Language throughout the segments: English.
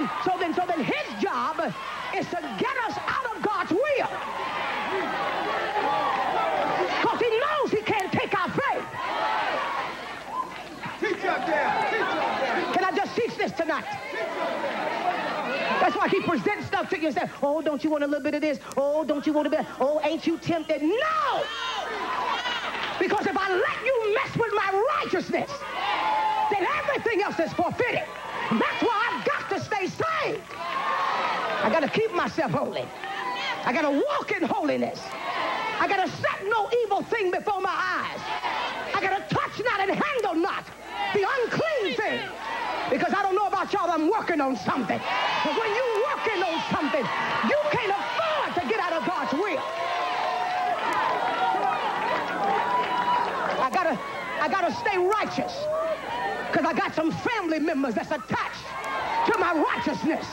then, so then, so then his job is to get us out of God's will. Because he knows he can't take our faith. Teach up there. Teach up there. Can I just teach this tonight? That's why he presents stuff to you and says, oh, don't you want a little bit of this? Oh, don't you want a bit? Oh, ain't you tempted? No! Because if I let you mess with my righteousness, then everything else is forfeited. That's why I've got I got to keep myself holy. I got to walk in holiness. I got to set no evil thing before my eyes. I got to touch not and handle not the unclean thing. Because I don't know about y'all, I'm working on something. But when you're working on something, you can't afford to get out of God's will. I gotta, I gotta stay righteous. Because I got some family members that's attached to my righteousness.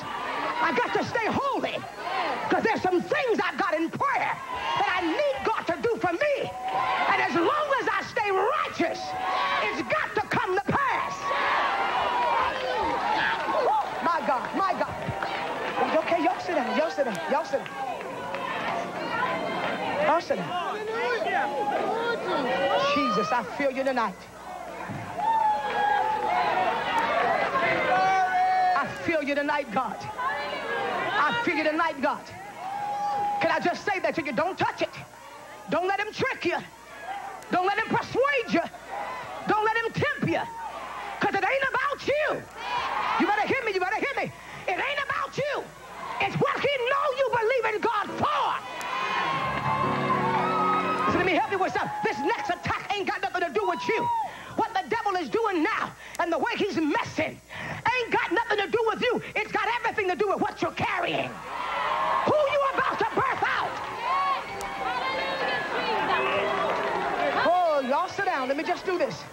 I got to stay holy. Because there's some things I've got in prayer that I need God to do for me. And as long as I stay righteous, it's got to come to pass. Oh, my God, my God. Okay, y'all sit down, y'all sit down, y'all sit down. Y'all sit down. Jesus, I feel you tonight. Feel you tonight, God. I feel you tonight, God. Can I just say that to you? Don't touch it. Don't let him trick you. Don't let him persuade you. Don't let him tempt you. Because it ain't about you. You better hear me. You better hear me. It ain't about you. It's what he know you believe in God for. So let me help you with something. This next attack ain't got nothing to do with you. What the devil is doing now and the way he's messing ain't got nothing to do with you. It's got everything to do with what you're carrying. Who you about to birth out. Oh, y'all sit down. Let me just do this.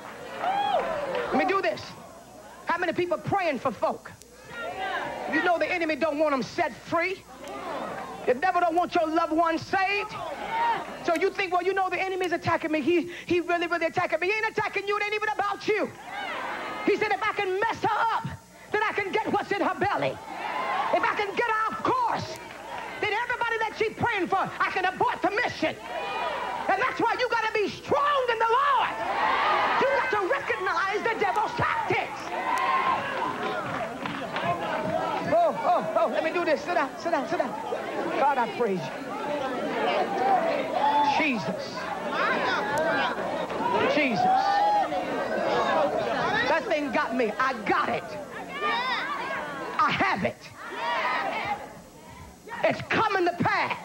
Let me do this. How many people praying for folk? You know the enemy don't want them set free. The devil don't want your loved ones saved. So you think, well, you know the enemy's attacking me. He, he really, really attacking me. He ain't attacking you. It ain't even about you. He said, if I can mess her up, then I can get what's in her belly. If I can get her off course, then everybody that she's praying for, I can abort the mission. And that's why you got to be strong in the Lord. You got to recognize the devil's tactics. Oh, oh, oh, let me do this. Sit down, sit down, sit down. God, I praise you. Jesus. Jesus. Thing got me. I got it. I have it. It's coming to pass.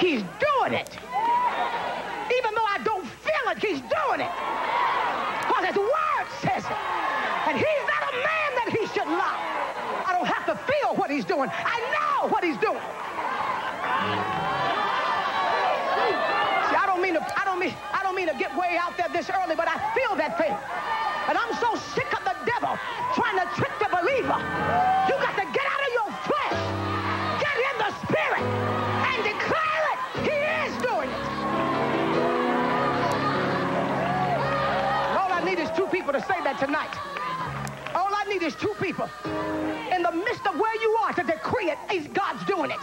He's doing it. Even though I don't feel it, he's doing it. Because his word says it. And he's not a man that he should lie. I don't have to feel what he's doing. I know what he's doing. See, I don't mean to, I don't mean, I don't mean to get way out there this early, but I feel that thing. And I'm so sick of the devil trying to trick the believer. You got to get out of your flesh. Get in the spirit and declare it. He is doing it. All I need is two people to say that tonight. All I need is two people. In the midst of where you are to decree it, God's doing it.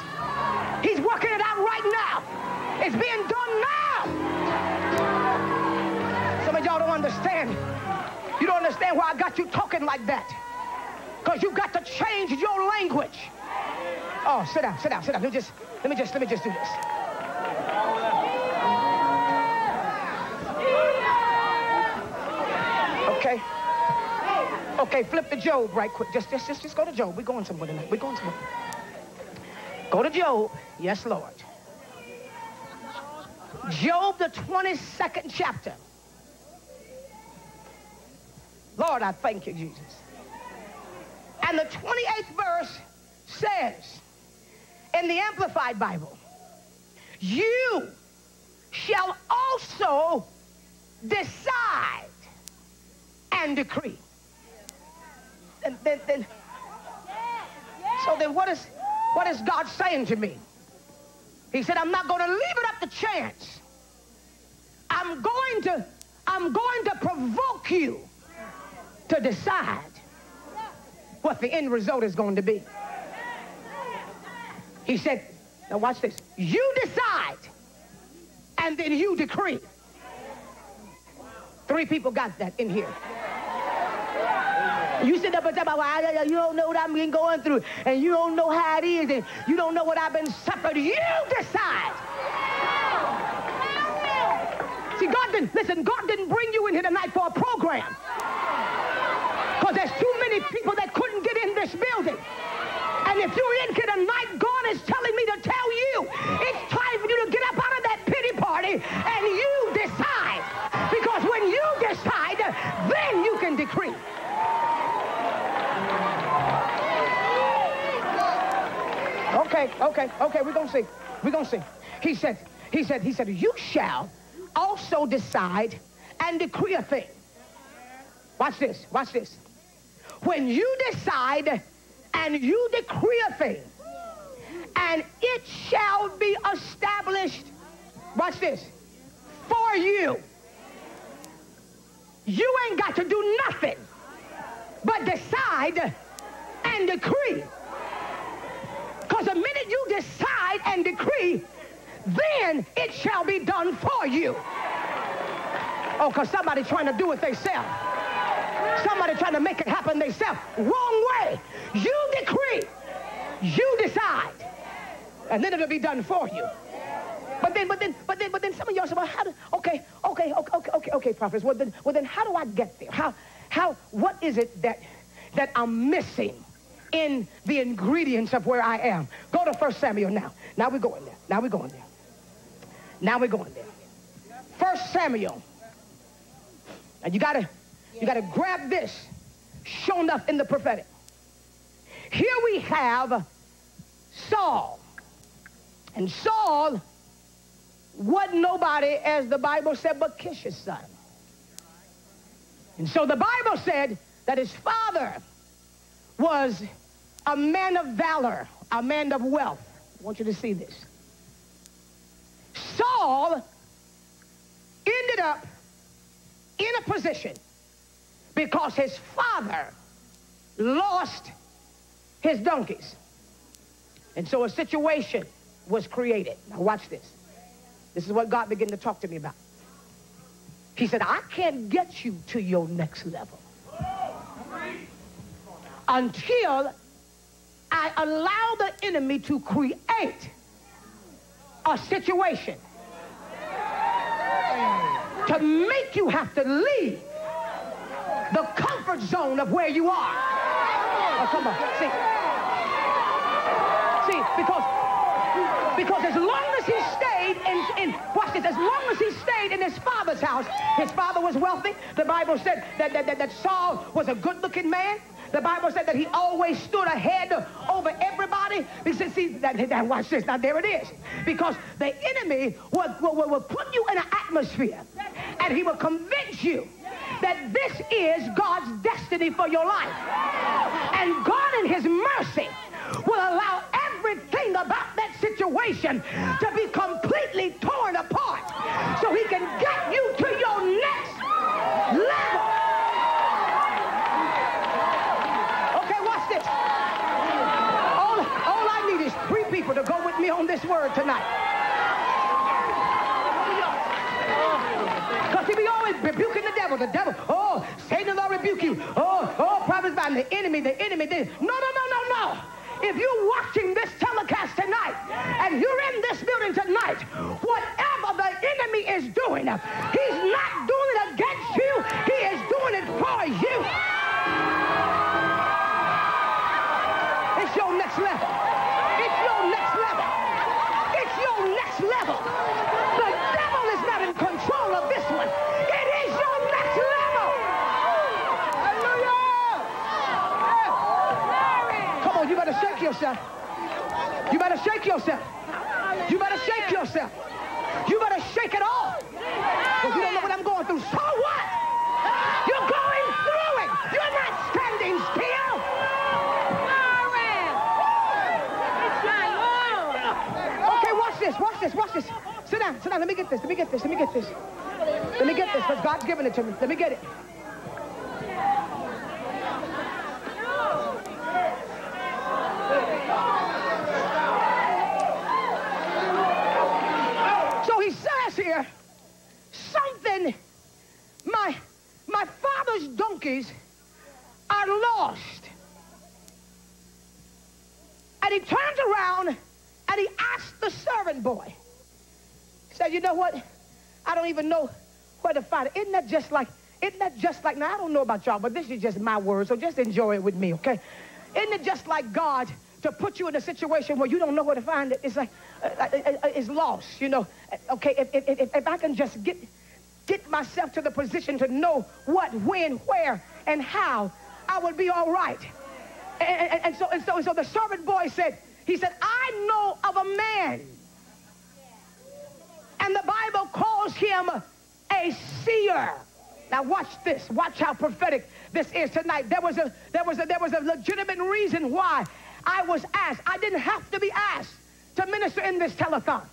He's working it out right now. It's being done now. Understand. You don't understand why I got you talking like that. Because you got to change your language. Oh, sit down, sit down, sit down. Let me just, let me just, let me just do this. Okay. Okay, flip the Job right quick. Just, just, just, just go to Job. We're going somewhere tonight. We're going somewhere. Go to Job. Yes, Lord. Job, the 22nd chapter. Lord, I thank you, Jesus. And the 28th verse says in the Amplified Bible, you shall also decide and decree. And then, then, so then what is, what is God saying to me? He said, I'm not going to leave it up to chance. I'm going to, I'm going to provoke you to decide what the end result is going to be. He said, now watch this. You decide and then you decree. Three people got that in here. You sit up and talk about, well, you don't know what I've been going through, and you don't know how it is, and you don't know what I've been suffering. You decide. See, God didn't, listen, God didn't bring you in here tonight for a program. Because there's too many people that couldn't get in this building. And if you're in here tonight, God is telling me to tell you, it's time for you to get up out of that pity party and you decide. Because when you decide, then you can decree. Okay, okay, okay, we're gonna see. We're gonna see. He said, he said, he said, you shall also decide and decree a thing. Watch this, watch this. When you decide and you decree a thing, and it shall be established, watch this, for you. You ain't got to do nothing but decide and decree. Because the minute you decide and decree, then it shall be done for you. Oh, because somebody trying to do it themselves. Somebody trying to make it happen themselves. Wrong way. You decree. You decide. And then it'll be done for you. But then, but then, but then, but then some of y'all say, well, how do, okay, okay, okay, okay, okay, okay, prophets. Well then, well then how do I get there? How, how, what is it that, that I'm missing in the ingredients of where I am? Go to First Samuel now. Now we're going there. Now we're going there. Now we're going there. First Samuel. And you gotta, you gotta grab this. shown up in the prophetic. Here we have Saul. And Saul wasn't nobody, as the Bible said, but Kish's son. And so the Bible said that his father was a man of valor, a man of wealth. I want you to see this. Saul ended up in a position because his father lost his donkeys. And so a situation was created. Now watch this. This is what God began to talk to me about. He said, I can't get you to your next level until I allow the enemy to create a situation to make you have to leave the comfort zone of where you are. Oh, come on. See, see, because because as long as he stayed in, in watch this, as long as he stayed in his father's house, his father was wealthy. The Bible said that, that, that, that Saul was a good-looking man. The Bible said that he always stood ahead over everybody. Because see, that, that, watch this. Now there it is. Because the enemy will, will, will put you in an atmosphere and he will convince you that this is God's destiny for your life. And God in his mercy will allow everything about that situation to be completely torn apart so he can get you to your next level. Okay, watch this. All, all I need is three people to go with me on this word tonight. Because he be always rebuking the devil. The devil, oh, Satan will rebuke you. Oh, oh, prophets by the enemy, the enemy. The, no, no, no, no, no. If you're watching this telecast tonight and you're in this building tonight, whatever the enemy is doing, he's not doing it against you. He is doing it for you. It's your next level. It's your next level. It's your next level. The devil is not in control of this one. It is your next level. Come on, you better shake yourself. You better shake yourself. You better shake yourself. You better shake it off. Because you don't know what I'm going through. So what? You're going through it. You're not standing still. Okay, watch this, watch this, watch this. Sit down, sit down. Let me get this, let me get this, let me get this. Let me me get this because God's given it to me. Let me get it. So he says here, something, my, my father's donkeys are lost. And he turns around and he asks the servant boy, he said, you know what? I don't even know where to find it. Isn't that just like, isn't that just like, now I don't know about y'all, but this is just my word, so just enjoy it with me, okay? Isn't it just like God to put you in a situation where you don't know where to find it? It's like, uh, uh, uh, uh it's lost, you know? Okay, if, if, if, if I can just get, get myself to the position to know what, when, where, and how, I would be all right. And, and, and, so, and, so, and so the servant boy said, he said, I know of a man. And the Bible calls him a seer. Now watch this. Watch how prophetic this is tonight. There was a there was a there was a legitimate reason why I was asked. I didn't have to be asked to minister in this telethon.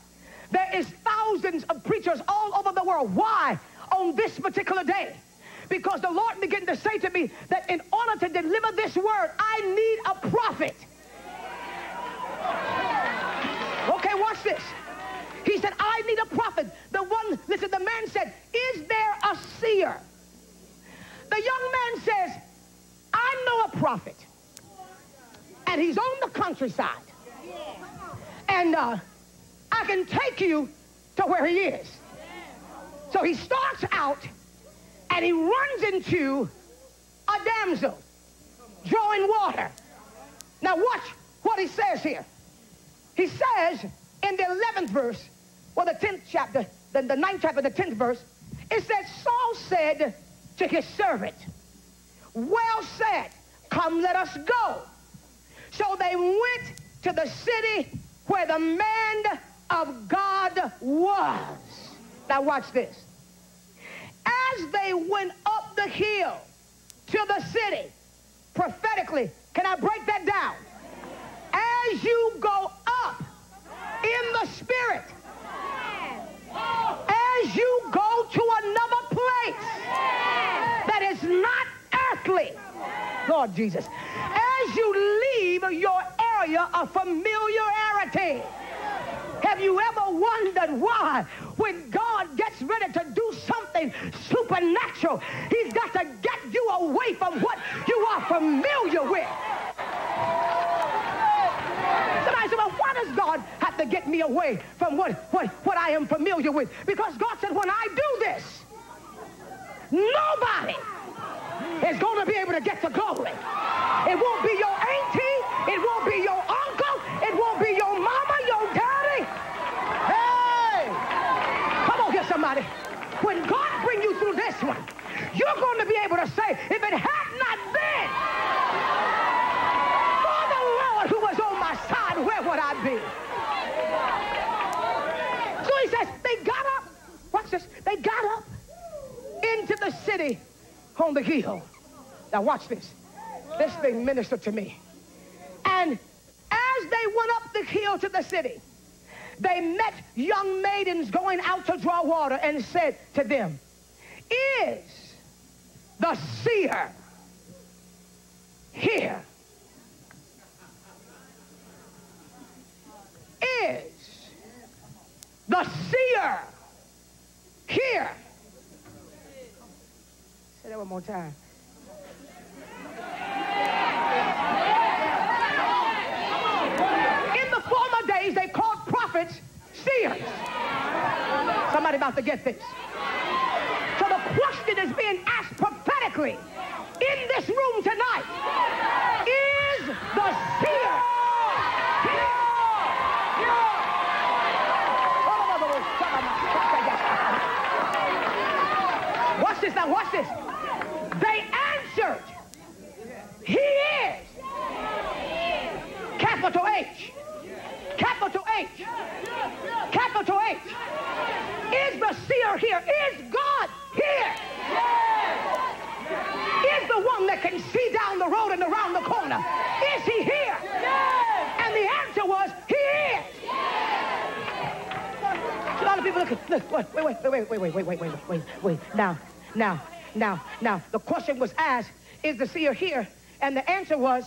There is thousands of preachers all over the world. Why on this particular day? Because the Lord began to say to me that in order to deliver this word, I need a prophet. Okay, watch this. He said, I need a prophet. The one, listen, the man said, is there a seer? The young man says, I know a prophet. And he's on the countryside. And uh, I can take you to where he is. So he starts out and he runs into a damsel drawing water. Now watch what he says here. He says in the 11th verse, well, the 10th chapter, the, the 9th chapter, the 10th verse, it says, Saul said to his servant, well said, come let us go. So they went to the city where the man of God was. Now watch this. As they went up the hill to the city, prophetically, can I break that down? As you go up in the spirit, as you go to another place that is not earthly, Lord Jesus, as you leave your area of familiarity, have you ever wondered why when God gets ready to do something supernatural, he's got to get you away from what you are familiar with? Somebody said, well, why does God to get me away from what, what, what I am familiar with? Because God said, when I do this, nobody is going to be able to get the glory. It won't be your auntie. It won't be your uncle. It won't be your mama, your daddy. Hey! Come on here, somebody. When God bring you through this one, you're going to be able to say, if it had not been for the Lord who was on my side, where would I be? So he says, they got up. They got up into the city on the hill. Now watch this. This thing ministered to me. And as they went up the hill to the city, they met young maidens going out to draw water and said to them, is the seer here? Is the seer here? Say that one more. In the former days, they called prophets seers. Somebody about to get this. So the question is being asked prophetically in this room tonight. Is the seer Watch this now, watch this. Capital Is the seer here? Is God here? Is the one that can see down the road and around the corner? Is he here? And the answer was, he is. A lot of people look, at- look, wait, wait, wait, wait, wait, wait, wait, wait, wait, wait. Now, now, now, now. The question was asked, is the seer here? And the answer was,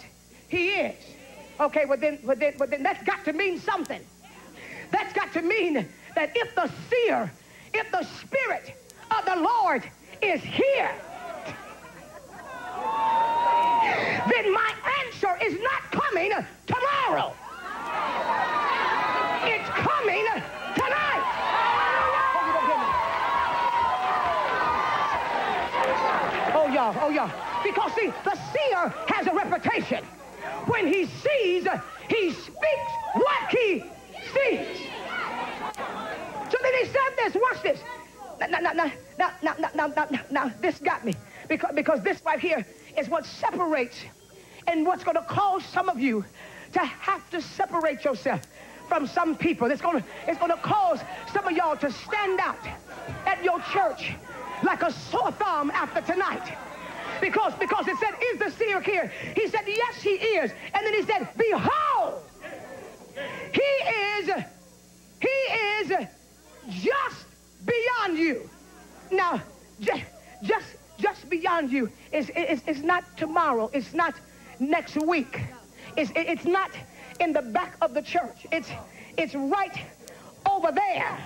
he is. Okay, well then, but then, but then that's got to mean something. That's got to mean that if the seer, if the spirit of the Lord is here, then my answer is not coming tomorrow. It's coming tonight. Oh, y'all, oh, y'all. Because, see, the seer has a reputation. When he sees, he speaks what he sees. So then he said this, watch this. Now, now, now, now, now, now, now, now, now, this got me. Because, because this right here is what separates and what's going to cause some of you to have to separate yourself from some people. It's going to, it's going to cause some of y'all to stand out at your church like a sore thumb after tonight. Because, because it said, is the seer here? He said, yes, he is. And then he said, behold, he is, he is just beyond you. Now, just, just, just beyond you is, is, is not tomorrow. It's not next week. It's, it's not in the back of the church. It's, it's right over there.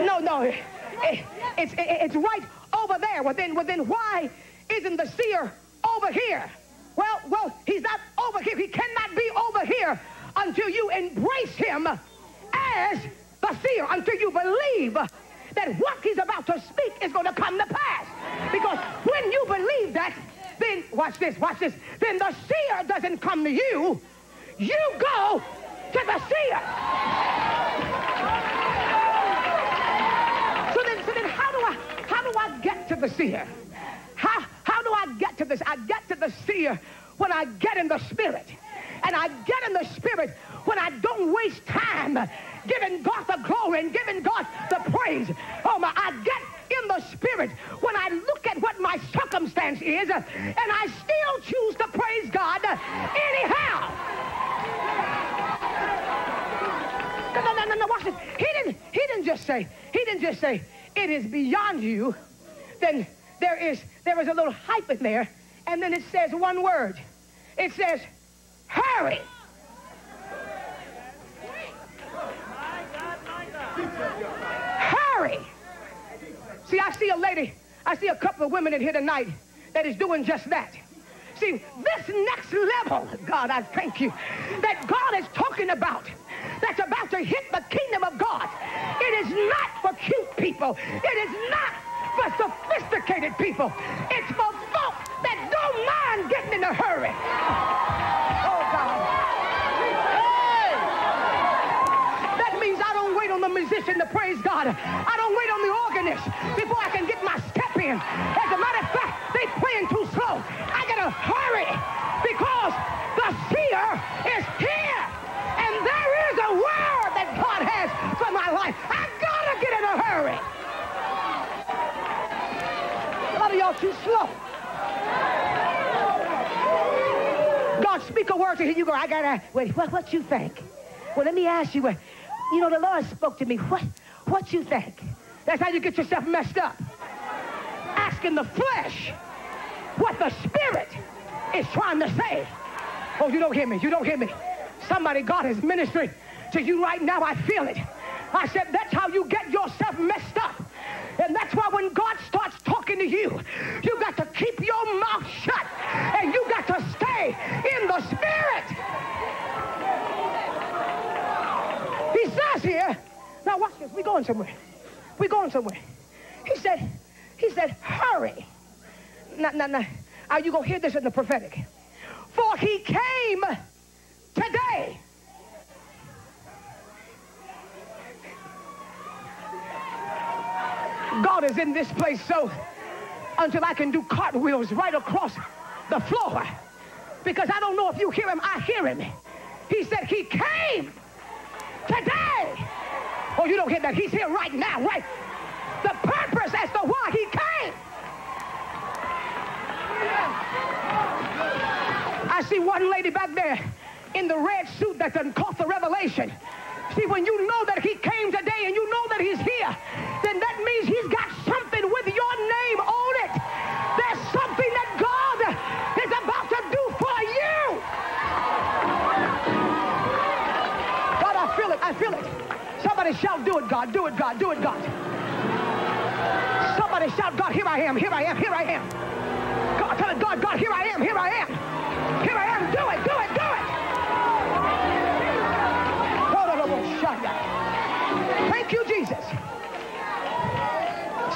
No, no. It- it's, it- it's right over there. Well then, well, then why isn't the seer over here? Well, well, he's not over here. He cannot be over here until you embrace him as seer, until you believe that what he's about to speak is going to come to pass. Because when you believe that, then, watch this, watch this, then the seer doesn't come to you. You go to the seer. So then, so then how do I how do I get to the seer? How how do I get to this? I get to the seer when I get in the spirit. And I get in the spirit when I don't waste time giving God the glory and giving God the praise. Oh my, I get in the spirit when I look at what my circumstance is uh, and I still choose to praise God uh, anyhow. No, no, no, no, watch this. He didn't, he didn't just say, he didn't just say, it is beyond you. Then there is, there is a little hype in there, and then it says one word. It says. Hurry. See, I see a lady, I see a couple of women in here tonight that is doing just that. See, this next level, God, I thank you, that God is talking about, that's about to hit the kingdom of God. It is not for cute people. It is not for sophisticated people. It's for folk that don't mind getting in a hurry. Oh, God. That means I don't wait on the musician to praise God. I don't wait on the organist before I can get my step in. As a matter of fact, they playing too slow. I gotta hurry because the seer is here. And there is a word that God has for my life. I gotta get in a hurry. A lot of y'all too slow. God, speak a word to him. You go, I gotta, wait, what, what you think? Well, let me ask you, you know, the Lord spoke to me. What, what you think? That's how you get yourself messed up. Asking the flesh what the spirit is trying to say. Oh, you don't hear me. You don't hear me. Somebody, God is ministering to you right now. I feel it. I said, that's how you get yourself messed up. And that's why when God starts talking to you, you got to keep your mouth shut and you got to stay in the spirit. Here, now watch this, we're going somewhere. We're going somewhere. He said, he said, hurry. Now, now, now, are you going to hear this in the prophetic? For he came today. God is in this place so until I can do cartwheels right across the floor. Because I don't know if you hear him, I hear him. He said he came today. Oh, you don't hear that. He's here right now, right? The purpose as to why he came. I see one lady back there in the red suit that done caught the revelation. See, when you know that he came today and you know that he's here, then that means he's got something with your name on it. Shout, do it, God. Do it, God. Do it, God. Somebody shout, God, here I am. Here I am. Here I am. God, tell it, God, God, here I am. Here I am. Here I am. Do it. Do it. Do it. Thank you, Jesus.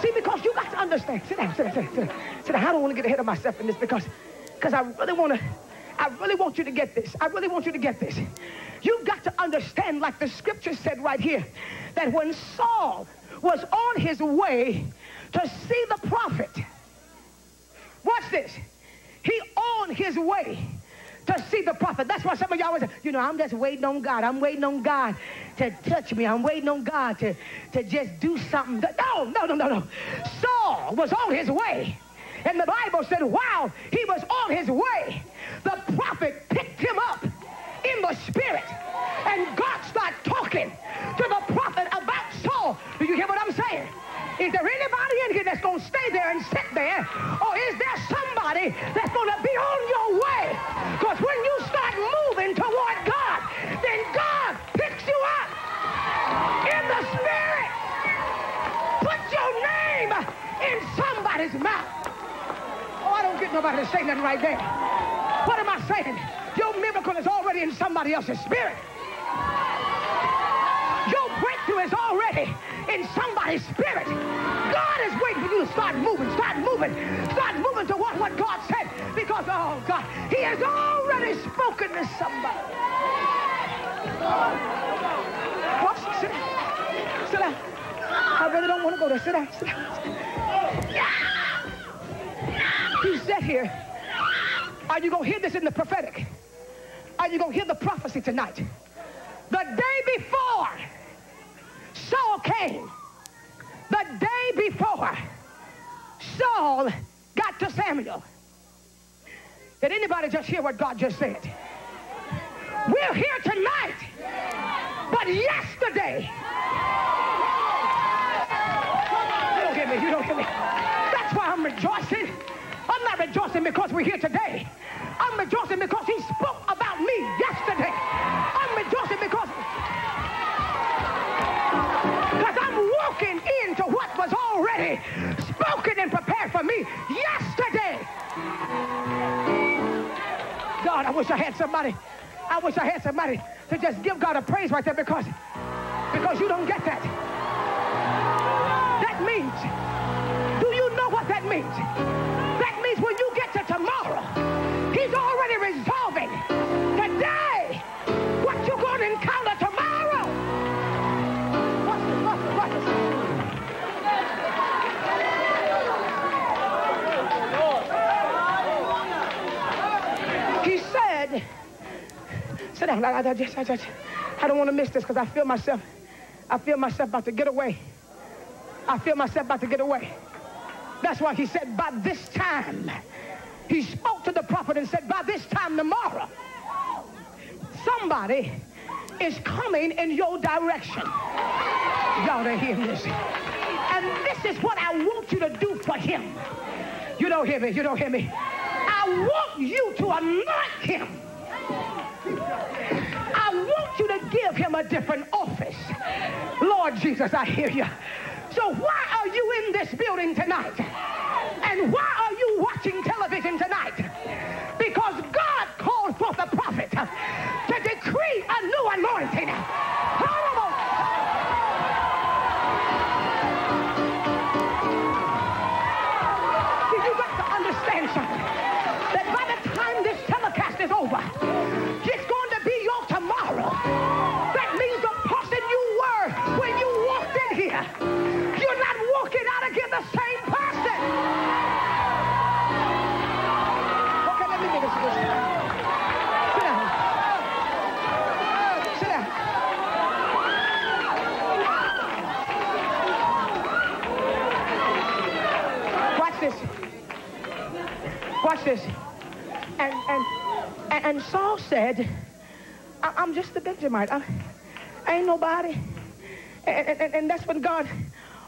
See, because you got to understand. Sit down, sit down, sit down, sit down. Sit down. I don't want to get ahead of myself in this because, because I really want to, I really want you to get this. I really want you to get this. You've got to understand, like the scripture said right here, that when Saul was on his way to see the prophet, watch this. He on his way to see the prophet. That's why some of y'all was, you know, I'm just waiting on God. I'm waiting on God to touch me. I'm waiting on God to, to just do something. No, no, no, no, no. Saul was on his way. And the Bible said while he was on his way, the prophet picked him up in the spirit. And God started talking to the prophet about Saul. Do you hear what I'm saying? Is there anybody in here that's going to stay there and sit there? Or is there somebody that's going to be on your way? Because when you start moving toward God, then God picks you up in the spirit. Put your name in somebody's mouth. Oh, I don't get nobody to say nothing right there. What am I saying? Your miracle is already in somebody else's spirit. Your breakthrough is already in somebody's spirit. God is waiting for you to start moving, start moving, start moving toward what God said. Because, oh God, he has already spoken to somebody. Watch, sit down. Sit down. I really don't want to go there. Sit down. Sit down. He said here, are you going to hear this in the prophetic? Are you going to hear the prophecy tonight? The day before Saul came, the day before Saul got to Samuel. Did anybody just hear what God just said? We're here tonight, but yesterday. You don't get me, you don't get me. That's why I'm rejoicing. I'm not rejoicing because we're here today. I'm rejoicing because he spoke spoken and prepared for me yesterday. God, I wish I had somebody. I wish I had somebody to just give God a praise right there because because you don't get that. That means, do you know what that means? I, I, just, I, just, I don't want to miss this because I feel myself, I feel myself about to get away. I feel myself about to get away. That's why he said, by this time, he spoke to the prophet and said, by this time tomorrow, somebody is coming in your direction. Y'all are hearing this. And this is what I want you to do for him. You don't hear me. You don't hear me. I want you to anoint him. Want you to give him a different office. Lord Jesus, I hear you. So why are you in this building tonight? And why are you watching television tonight? Because God called forth the prophet to decree a new anointing. Watch. And and and, Saul said, I, am just a Benjamite. I'm, Ain't nobody. And, and, and that's when God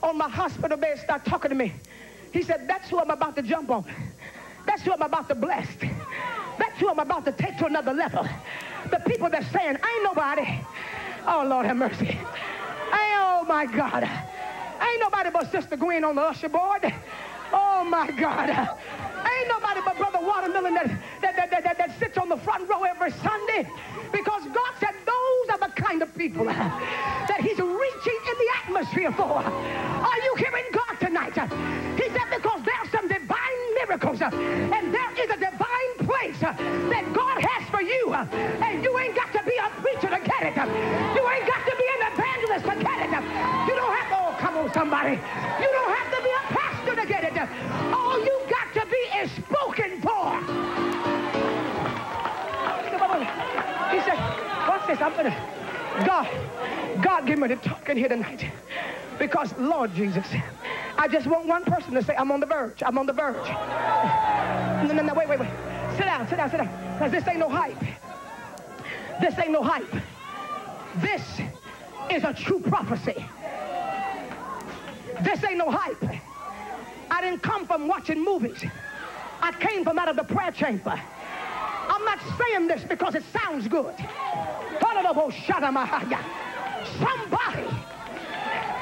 on my hospital bed started talking to me. He said, that's who I'm about to jump on. That's who I'm about to bless. That's who I'm about to take to another level. The people that's saying, I ain't nobody. Oh, Lord have mercy. Ain't, oh, my God. I Ain't nobody but Sister Gwen on the usher board. Oh, my God. Ain't nobody but Brother Watermelon that, that, that, that, that sits on the front row every Sunday. Because God said those are the kind of people uh, that he's reaching in the atmosphere for. Are you hearing God tonight? He said because there's some divine miracles uh, and there is a divine place uh, that God has for you. And you ain't got to be a preacher to get it. You ain't got to be an evangelist to get it. You don't have to, oh, come on, somebody. You don't have to be a pastor to get it. Be is spoken for. He said, watch this, I'm gonna, God, God give me the talking here tonight. Because, Lord Jesus, I just want one person to say, I'm on the verge, I'm on the verge. No, no, no, wait, wait, wait. Sit down, sit down, sit down. Because this ain't no hype. This ain't no hype. This is a true prophecy. This ain't no hype. I didn't come from watching movies. I came from out of the prayer chamber. I'm not saying this because it sounds good. Somebody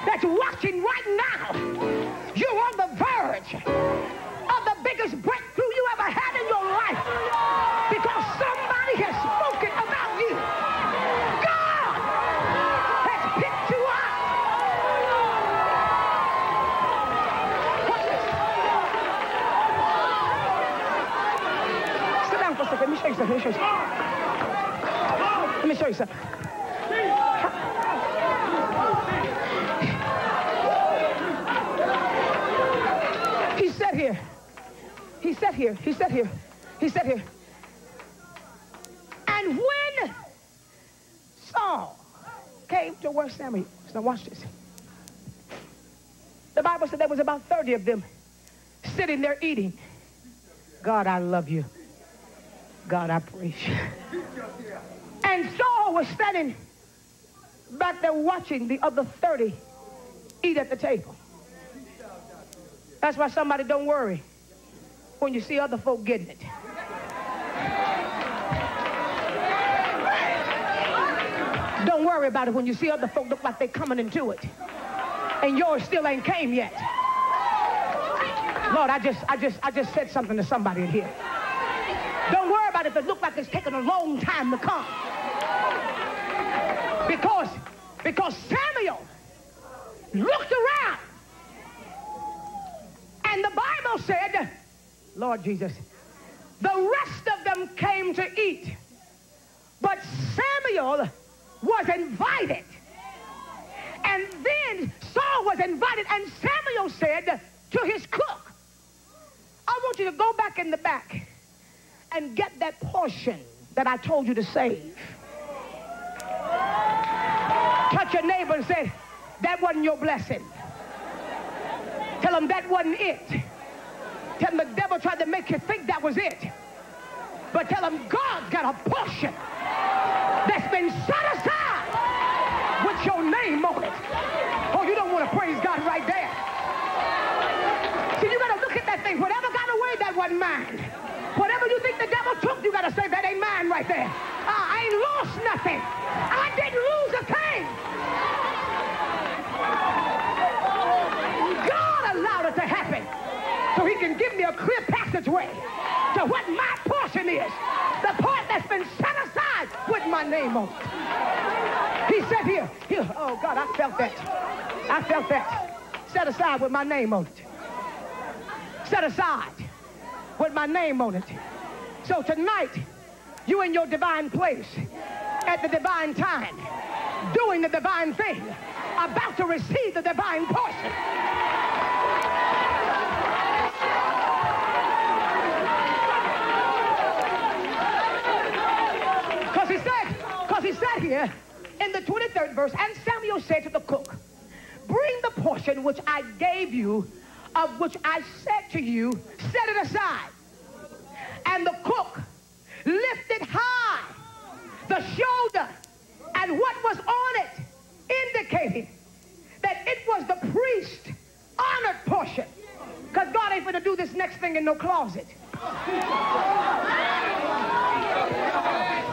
that's watching right now, you're on the verge of the biggest breakthrough you ever had in your life because somebody has spoken about you. God has picked you up. Watch this. Sit down for a second. Let me show you something. Let me show you He sat here. He sat here. He sat here. He sat here. And when Saul came to where Samuel now watch this. The Bible said there was about 30 of them sitting there eating. God, I love you. God, I praise you. And Saul was standing back there watching the other 30 eat at the table. That's why somebody don't worry when you see other folk getting it. Don't worry about it when you see other folk look like they're coming into it. And yours still ain't came yet. Lord, I just, I just, I just said something to somebody in here. Don't worry about it if it look like it's taking a long time to come. Because, because Samuel looked around and the Bible said, Lord Jesus, the rest of them came to eat. But Samuel was invited. And then Saul was invited, and Samuel said to his cook, I want you to go back in the back and get that portion that I told you to save. Touch your neighbor and say, that wasn't your blessing. Tell them that wasn't it. Tell them the devil tried to make you think that was it. But tell them God's got a portion that's been set aside with your name on it. Oh, you don't want to praise God right there. See, you got to look at that thing. Whatever got away, that wasn't mine. Whatever you think the devil took, you got to say, that ain't mine right there. Uh, I ain't lost nothing. I didn't lose a thing. God allowed it to happen so he can give me a clear passageway to what my portion is. The part that's been set aside with my name on it. He said here, here, oh God, I felt that. I felt that. Set aside with my name on it. Set aside with my name on it. So tonight, you in your divine place, at the divine time, doing the divine thing, about to receive the divine portion. Because he said, because he said here in the 23rd verse, and Samuel said to the cook, bring the portion which I gave you, of which I said to you, set it aside. And the cook lifted high the shoulder and what was on it indicated that it was the priest honored portion. Because God ain't going to do this next thing in no closet.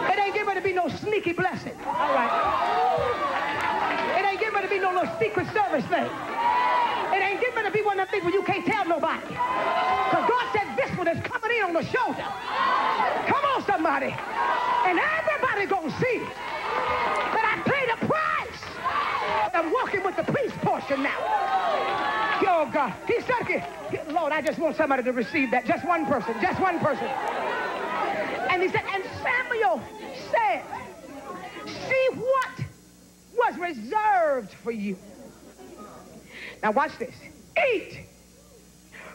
It ain't to be no sneaky blessing. All right. It ain't to be no little secret service thing. It ain't to be one of them things where you can't tell nobody. Because God said this one is coming in on the shoulder. Come on, somebody. And everybody gonna see that I'm walking with the priest portion now. Oh, God. He said, Lord, I just want somebody to receive that. Just one person. Just one person. And he said, and Samuel said, see what was reserved for you. Now watch this. Eat.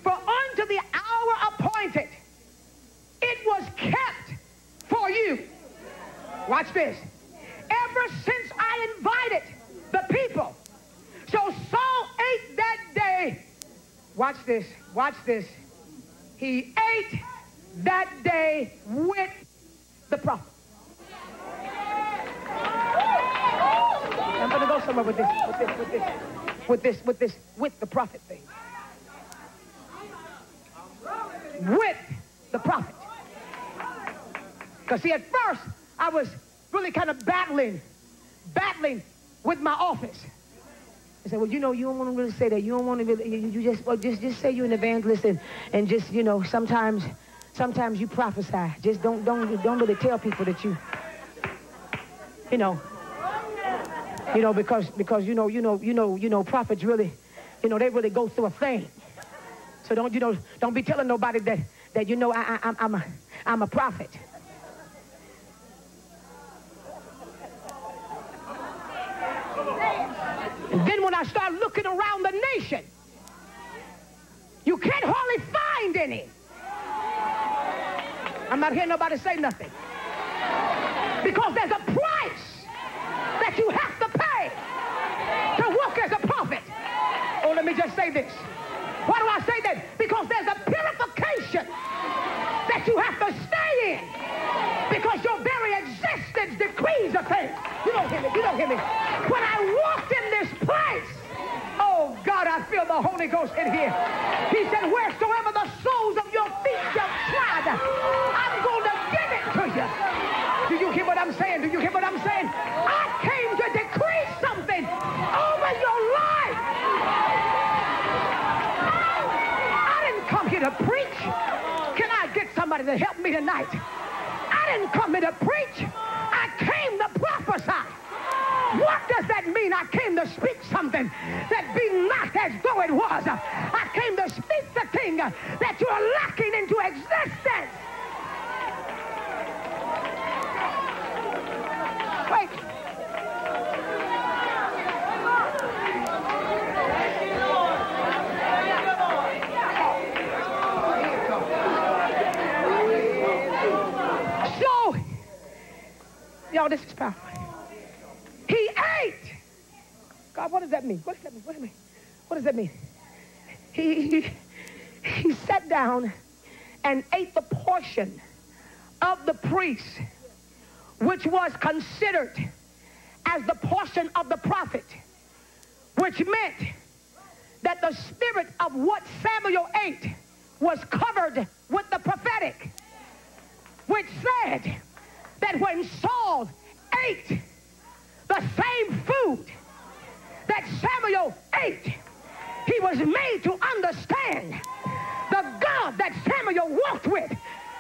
For unto the hour appointed, it was kept for you. Watch this. Ever since I invited the people. So Saul ate that day. Watch this. Watch this. He ate that day with the prophet. I'm going to go somewhere with this, with this, with this, with this, with this, with the prophet thing. With the prophet. Because see, at first, I was really kind of battling, battling with my office. I said, well, you know, you don't want to really say that. You don't want to really, you, you just, well, just, just say you're an evangelist and, and just, you know, sometimes, sometimes you prophesy. Just don't, don't, don't really tell people that you, you know, you know, because, because, you know, you know, you know, you know, prophets really, you know, they really go through a thing. So don't, you know, don't be telling nobody that, that, you know, I, I, I'm a, I'm a prophet. Then when I start looking around the nation, you can't hardly find any. I'm not hearing nobody say nothing. Because there's a price that you have to pay to work as a prophet. Oh, let me just say this. Why do I say that? Because there's a purification that you have to stay in. Because your very existence decrees a thing. You don't hear me. You don't hear me. When I walked oh God, I feel the Holy Ghost in here. He said, wheresoever the soles of your feet shall tread, I'm going to give it to you. Do you hear what I'm saying? Do you hear what I'm saying? I came to decree something over your life. I didn't come here to preach. Can I get somebody to help me tonight? I didn't come here to preach. I came to prophesy. Mean? I came to speak something that be not as though it was. Uh, I came to speak the thing uh, that you're lacking into existence. Wait. Y'all, this is powerful. He ate. God, what does that mean? What does that mean? What does that mean? What does that mean? He, he, he sat down and ate the portion of the priest, which was considered as the portion of the prophet, which meant that the spirit of what Samuel ate was covered with the prophetic, which said that when Saul ate the same food that Samuel ate, he was made to understand the God that Samuel walked with.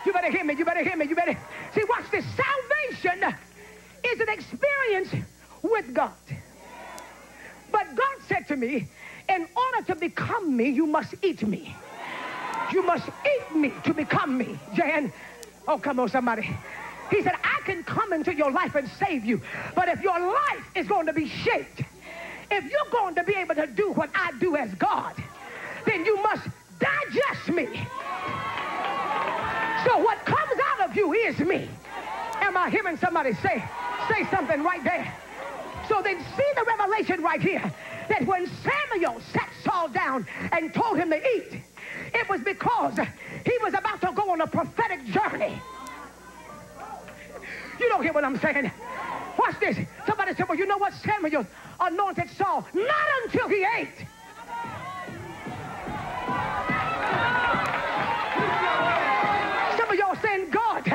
You better hear me, you better hear me, you better. See, watch this. Salvation is an experience with God. But God said to me, in order to become me, you must eat me. You must eat me to become me. Jan, oh, come on, somebody. He said, I can come into your life and save you. But if your life is going to be shaped, if you're going to be able to do what I do as God, then you must digest me. So what comes out of you is me. Am I hearing somebody say, say something right there? So then see the revelation right here that when Samuel sat Saul down and told him to eat, it was because he was about to go on a prophetic journey. You don't hear what I'm saying. Watch this. Somebody said, well, you know what? Samuel anointed Saul. Not until he ate. Some of y'all saying, God,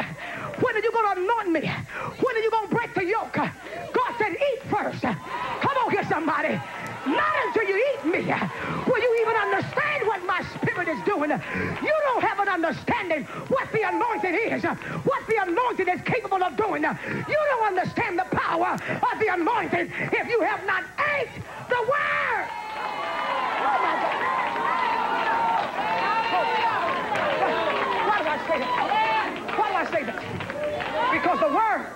when are you going to anoint me? When are you going to break the yoke? God said, eat first. Come on here, somebody. Not until you eat me will you even understand what my spirit is doing. You don't have an understanding what the anointing is, what the anointing is capable of doing. You don't understand the power of the anointing if you have not ate the word. Oh my God. Why do I say? Why do I say? Because the word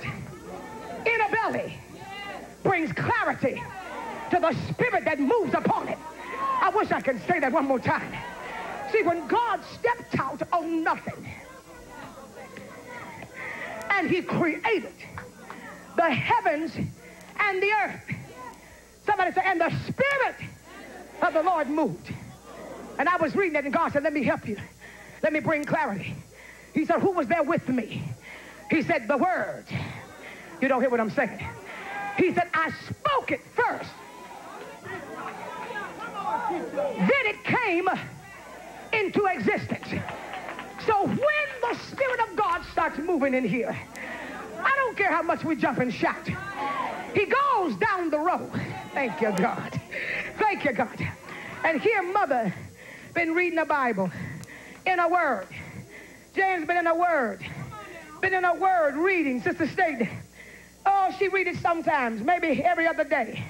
in a belly brings clarity to the spirit that moves upon it. I wish I could say that one more time. See, when God stepped out on nothing and he created the heavens and the earth, somebody said, and the spirit of the Lord moved. And I was reading it and God said, let me help you. Let me bring clarity. He said, who was there with me? He said, the word. You don't hear what I'm saying. He said, I spoke it first. Then it came into existence. So when the Spirit of God starts moving in here, I don't care how much we jump and shout. He goes down the road. Thank you, God. Thank you, God. And here, mother been reading the Bible in a word. James been in a word. Been in a word reading, Sister State. Oh, she read it sometimes, maybe every other day.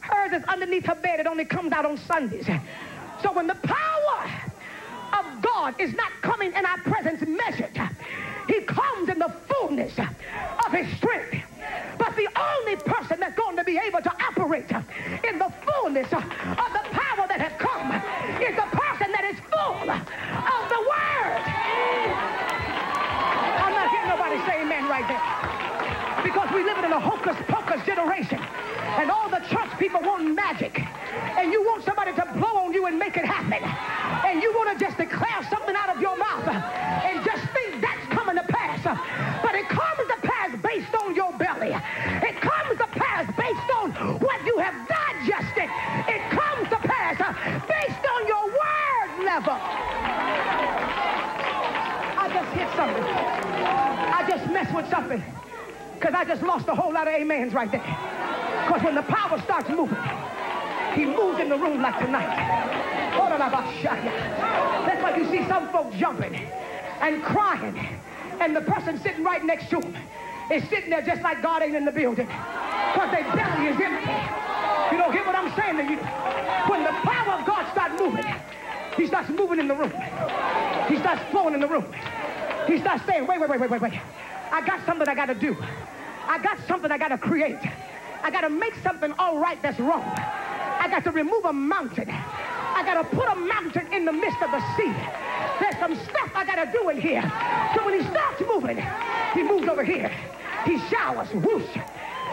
Hers is underneath her bed. It only comes out on Sundays. So when the power of God is not coming in our presence measured, he comes in the fullness of his strength. But the only person that's going to be able to operate in the fullness of people want magic. And you want somebody to blow on you and make it happen. And you want to just declare something out of your mouth and just think that's coming to pass. But it comes to pass based on your belly. It comes to pass based on what you have digested. It comes to pass based on your word level. I just hit something. I just messed with something. Because I just lost a whole lot of amens right there. Because when the power starts moving, he moves in the room like tonight. That's why you see some folks jumping and crying. And the person sitting right next to him is sitting there just like God ain't in the building. Because their belly is empty. You don't hear what I'm saying to you? When the power of God starts moving, he starts moving in the room. He starts flowing in the room. He starts saying, wait, wait, wait, wait, wait, wait. I got something I got to do. I got something I got to create. I got to make something all right that's wrong. I got to remove a mountain. I got to put a mountain in the midst of the sea. There's some stuff I got to do in here. So when he starts moving, he moves over here. He showers. Whoosh.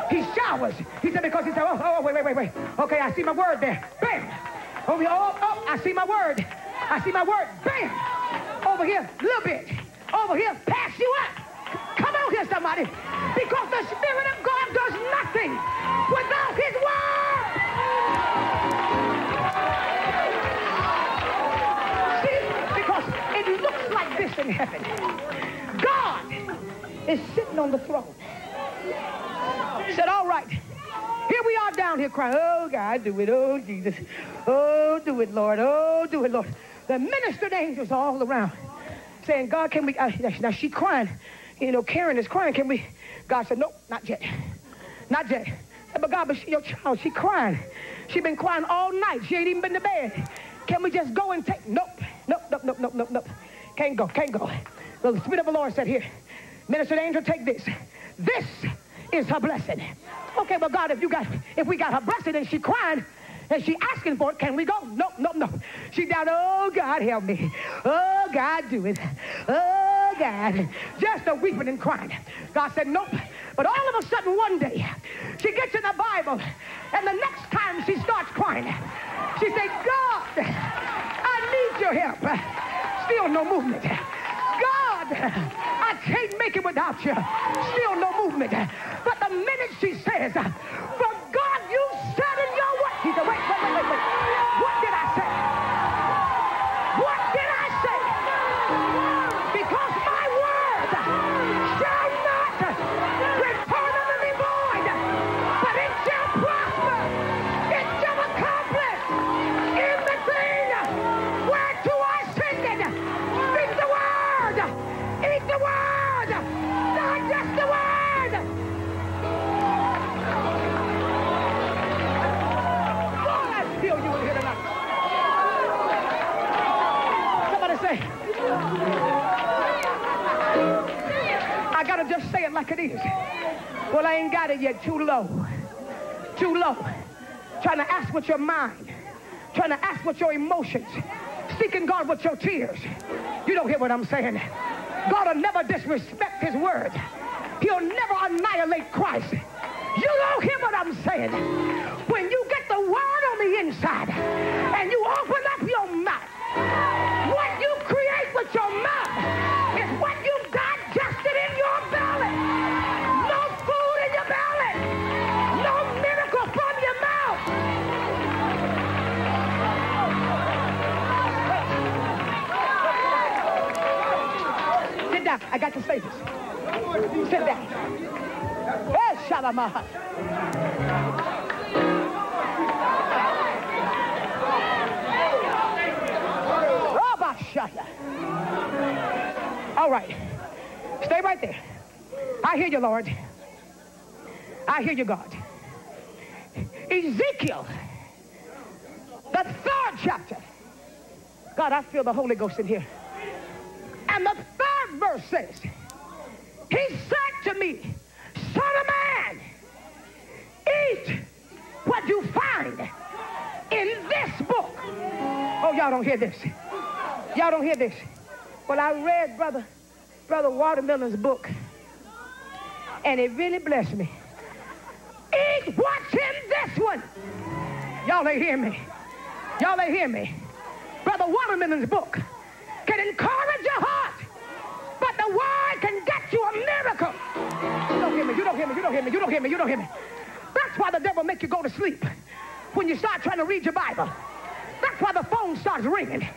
He showers. He said, because he said, oh, oh, wait, wait, wait, wait. Okay, I see my word there. Bam. Over here. Oh, oh, I see my word. I see my word. Bam. Over here, little bit. Over here, pass you up. Come on here, somebody. Because the Spirit of God does nothing without his word. See, because it looks like this in heaven. God is sitting on the throne. Said, all right. Here we are down here crying, oh, God, do it. Oh, Jesus. Oh, do it, Lord. Oh, do it, Lord. The ministered angels are all around saying, God, can we, uh, now she crying. You know, Karen is crying. Can we? God said, nope, not yet. Not yet. Said, but God, but she, your child, she crying. She been crying all night. She ain't even been to bed. Can we just go and take, nope, nope, nope, nope, nope, nope, nope. Can't go, can't go. The Spirit of the Lord said, here, ministered angel, take this. This is her blessing. Okay, well, God, if you got, if we got her blessing and she crying, and she asking for it, can we go? Nope, nope, nope. She down, oh, God, help me. Oh, God, do it. Oh, God. Just a weeping and crying. God said, nope. But all of a sudden, one day, she gets in the Bible, and the next time she starts crying, she said, God, I need your help. Still no movement. God, I can't make it without you. Still no movement. But the minute she says, For God you said in your word. He said, I ain't got it yet. Too low. Too low. Trying to ask with your mind. Trying to ask with your emotions. Seeking God with your tears. You don't hear what I'm saying. God will never disrespect his word. He'll never annihilate Christ. You don't hear what I'm saying. When you get the word on the inside and you open up your mouth, I got to say this. Sit down. Eh, hey, Shalamaha. Oh, Rabashaya. All right. Stay right there. I hear you, Lord. I hear you, God. Ezekiel, the third chapter. God, I feel the Holy Ghost in here. And the third verse says, He said to me, Son of man, eat what you find in this book. Oh, y'all don't hear this. Y'all don't hear this. Well, I read Brother, Brother Watermelon's book, and it really blessed me. Eat what's in this one. Y'all ain't hear me. Y'all ain't hear me. Brother Watermelon's book can encourage your heart, but the word can get you a miracle. You don't hear me. You don't hear me. You don't hear me. You don't hear me. You don't hear me. That's why the devil make you go to sleep when you start trying to read your Bible. That's why the phone starts ringing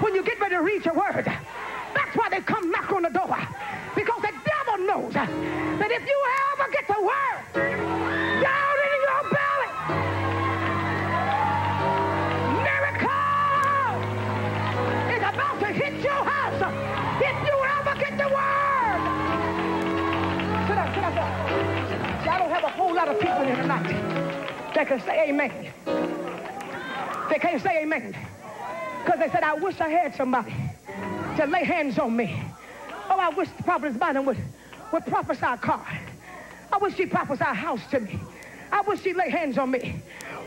when you get ready to read your word. That's why they come knock on the door. Because the devil knows that if you ever get the word that can say amen. They can't say amen. Because they said, I wish I had somebody to lay hands on me. Oh, I wish the prophetess Bynum would, would prophesy a car. I wish she prophesy a house to me. I wish she'd lay hands on me.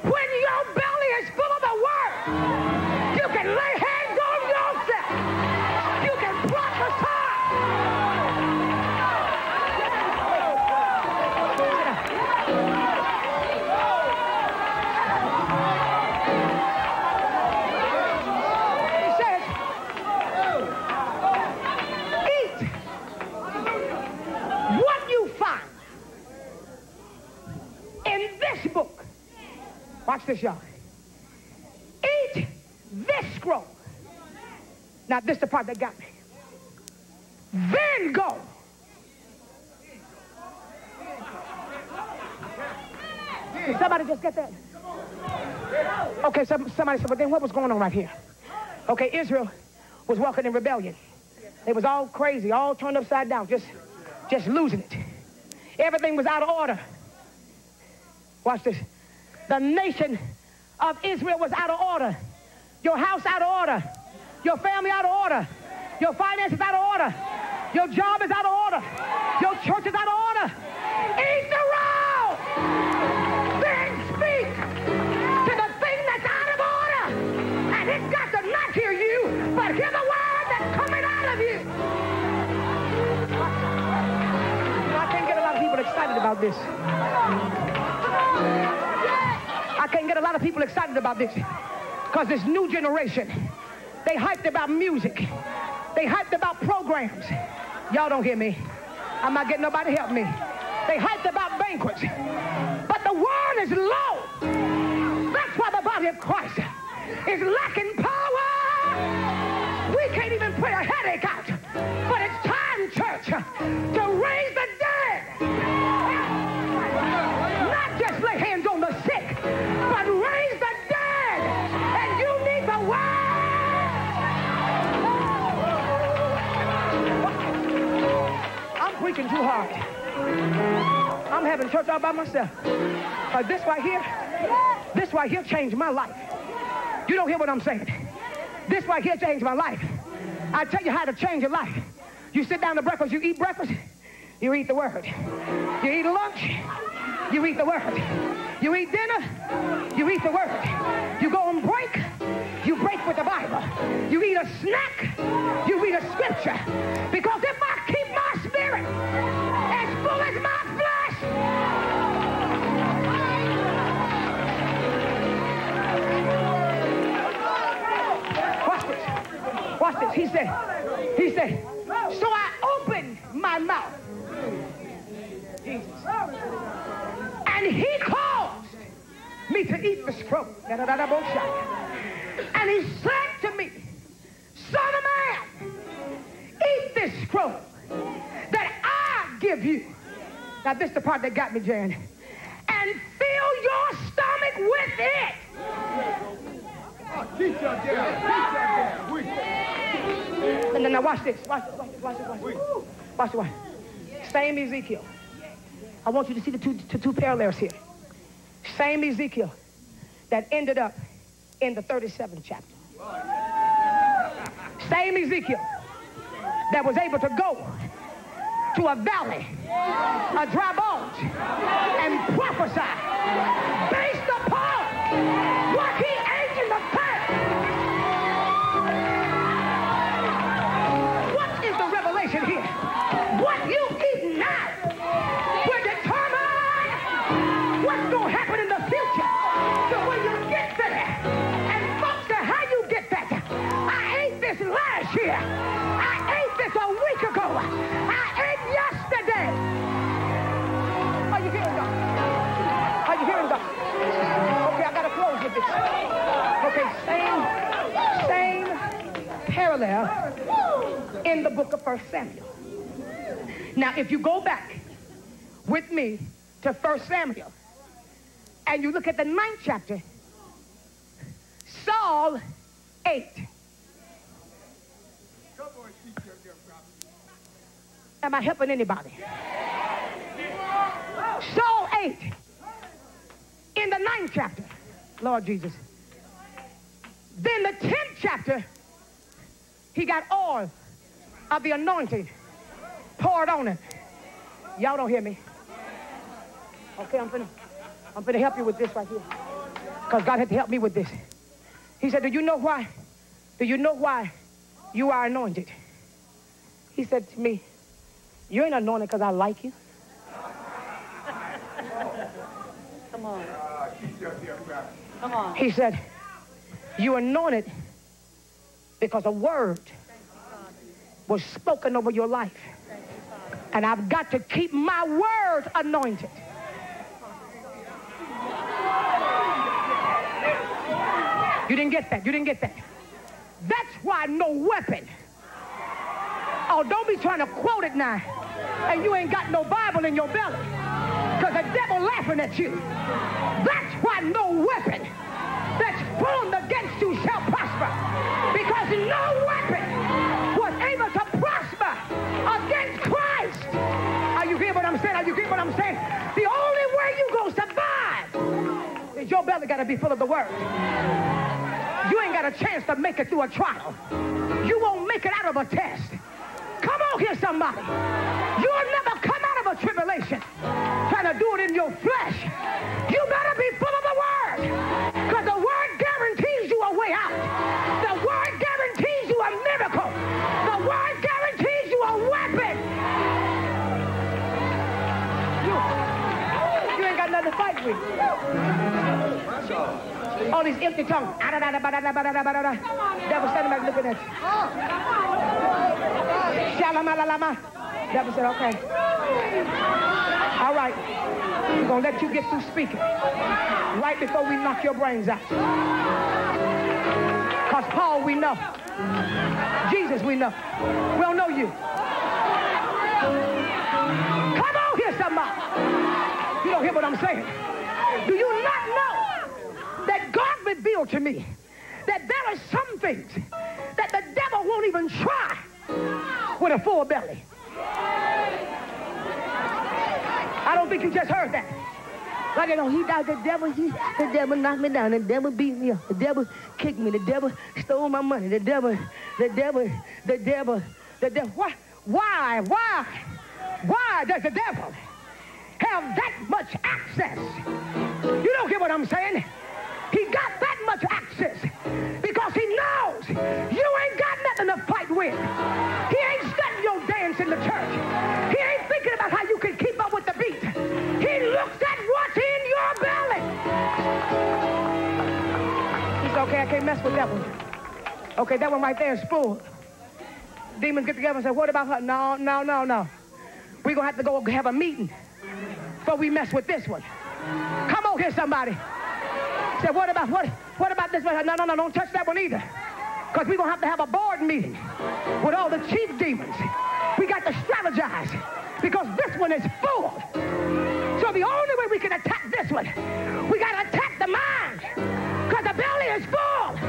When your belly is full of the word, you can lay hands Watch this, y'all. Eat this scroll. Now, this is the part that got me. Then go. Did somebody just get that? Okay, some, somebody said, but then what was going on right here? Okay, Israel was walking in rebellion. They was all crazy, all turned upside down, just, just losing it. Everything was out of order. Watch this. The nation of Israel was out of order. Your house out of order. Your family out of order. Your finances out of order. Your job is out of order. Your church is out of order. Eat the roll. Then speak to the thing that's out of order. And it's got to not hear you, but hear the word that's coming out of you. I can't get a lot of people excited about this. Lot of people excited about this because this new generation, they hyped about music. They hyped about programs. Y'all don't hear me. I'm not getting nobody to help me. They hyped about banquets. But the world is low. That's why the body of Christ is lacking power. We can't even put a headache out. But it's time, church, to preaching too hard. I'm having church all by myself. Uh, this right here, this right here changed my life. You don't hear what I'm saying. This right here changed my life. I tell you how to change your life. You sit down to breakfast, you eat breakfast, you eat the word. You eat lunch, you eat the word. You eat dinner, you eat the word. You go on break, you break with the Bible. You eat a snack, you read a scripture. Because if I keep as full as my flesh, Watch this. Watch this. He said, he said, so I opened my mouth. Jesus. And he caused me to eat the scroll. And he said to me, son of man, eat this scroll give you. Now this is the part that got me, Jan. And fill your stomach with it. Teach dad. Teach your dad. We. And then now watch this. Watch this. Watch this. Watch this. Watch this. Watch this. Watch this. Same Ezekiel. I want you to see the two two parallels here. Same Ezekiel that ended up in the 37th chapter. Same Ezekiel that was able to go to a valley, a dry bones, and prophesy based upon parallel in the book of First Samuel. Now, if you go back with me to First Samuel and you look at the ninth chapter, Saul ate. Am I helping anybody? Saul ate in the ninth chapter, Lord Jesus. Then the tenth chapter, he got oil of the anointing poured on him. Y'all don't hear me. Okay, I'm finna, I'm finna help you with this right here. Because God had to help me with this. He said, Do you know why? Do you know why you are anointed? He said to me, You ain't anointed because I like you. Come on. Teach your dear prophet. Come on. He said, You anointed because a word was spoken over your life. And I've got to keep my word anointed. You didn't get that. You didn't get that. That's why no weapon. Oh, don't be trying to quote it now. And you ain't got no Bible in your belly. Because the devil laughing at you. That's why no weapon that's formed against you shall prosper. Because no weapon was able to prosper against Christ. Are you hear what I'm saying? Are you hear what I'm saying? The only way you to survive is your belly got to be full of the word. You ain't got a chance to make it through a trial. You won't make it out of a test. Come on here, somebody. You'll never come out of a tribulation trying to do it in your flesh. You better be full of the word. Because All these empty tongues. Devil standing back looking at you. Shalamalalama. Devil said, okay. All right. We're going to let you get through speaking right before we knock your brains out. Because Paul, we know. Jesus, we know. We don't know you. Come on here, somebody. You don't hear what I'm saying. Do you not know that God revealed to me that there are some things that the devil won't even try with a full belly? I don't think you just heard that. Like you know, he died. The devil, he, the devil knocked me down. The devil beat me up. The devil kicked me. The devil stole my money. The devil, the devil, the devil, the devil. Why? Why? Why? Why does the devil have that much access? You don't get what I'm saying? He got that much access because he knows you ain't got nothing to fight with. He ain't studying your dance in the church. He ain't thinking about how you can keep up with the beat. He looks at what's in your belly. He's okay, I can't mess with that one. Okay, that one right there is full. Demons get together and say, what about her? No, no, no, no. We're going to have to go have a meeting before we mess with this one. Come on here, somebody. Say, what about what? What about this one? No, no, no, don't touch that one either. Because we're gonna have to have a board meeting with all the chief demons. We got to strategize because this one is full. So the only way we can attack this one, we gotta attack the mind. Because the belly is full.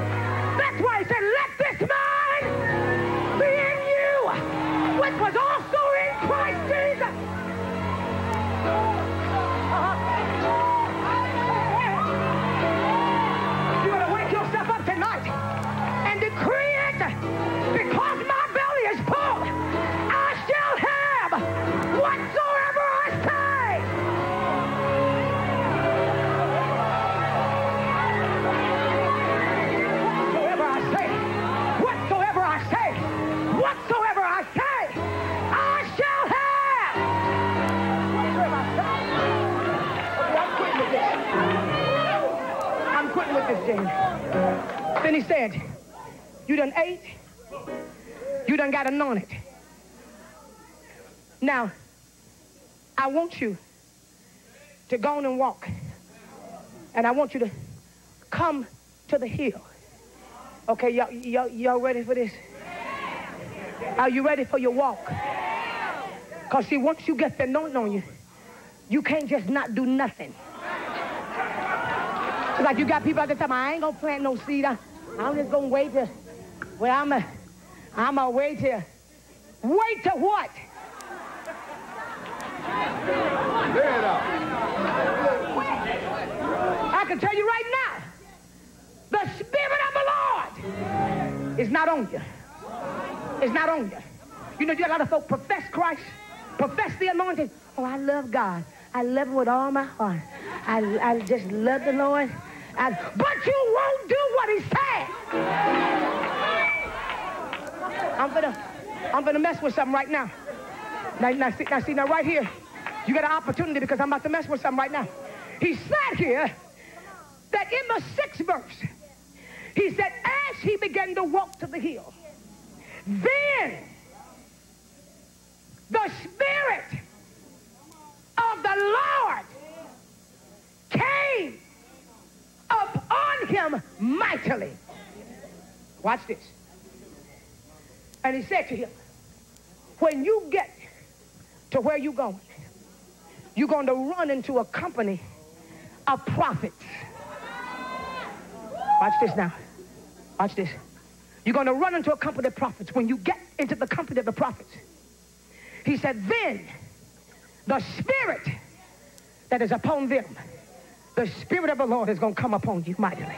Then he said, you done ate, you done got anointed. Now, I want you to go on and walk. And I want you to come to the hill. Okay, y'all, y'all, y'all ready for this? Are you ready for your walk? Because see, once you get the anointing on you, you can't just not do nothing. It's like you got people out there telling me, I ain't gonna plant no seed. I, I'm just gonna wait to. well, I'm a, I'm gonna wait to. wait till what? I can tell you right now, the Spirit of the Lord is not on you. It's not on you. You know, you got a lot of folk profess Christ, profess the anointing. Oh, I love God. I love him with all my heart. I, I just love the Lord. I, but you won't do what he said. I'm gonna, I'm gonna mess with something right now. Now, now, see, now, see, now right here, you got an opportunity because I'm about to mess with something right now. He said here that in the sixth verse, he said, as he began to walk to the hill, then the Spirit of the Lord came upon him mightily. Watch this. And he said to him, when you get to where you're going, you're going to run into a company of prophets. Watch this now. Watch this. You're going to run into a company of prophets. When you get into the company of the prophets, he said, then the spirit that is upon them, the spirit of the Lord is going to come upon you mightily.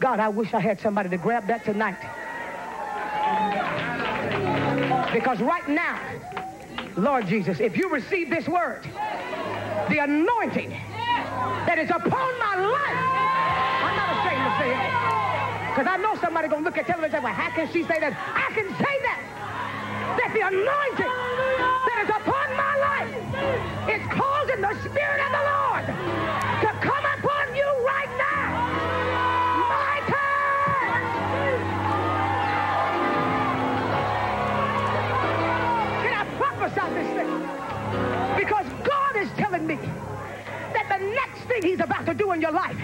God, I wish I had somebody to grab that tonight. Because right now, Lord Jesus, if you receive this word, the anointing that is upon my life, I'm not ashamed to say it. Because I know somebody going to look at television and say, well, how can she say that? I can say that. That the anointing that is upon my life is causing the Spirit of the Lord to come upon you right now. My Can I prophesy this thing? Because God is telling me that the next thing he's about to do in your life,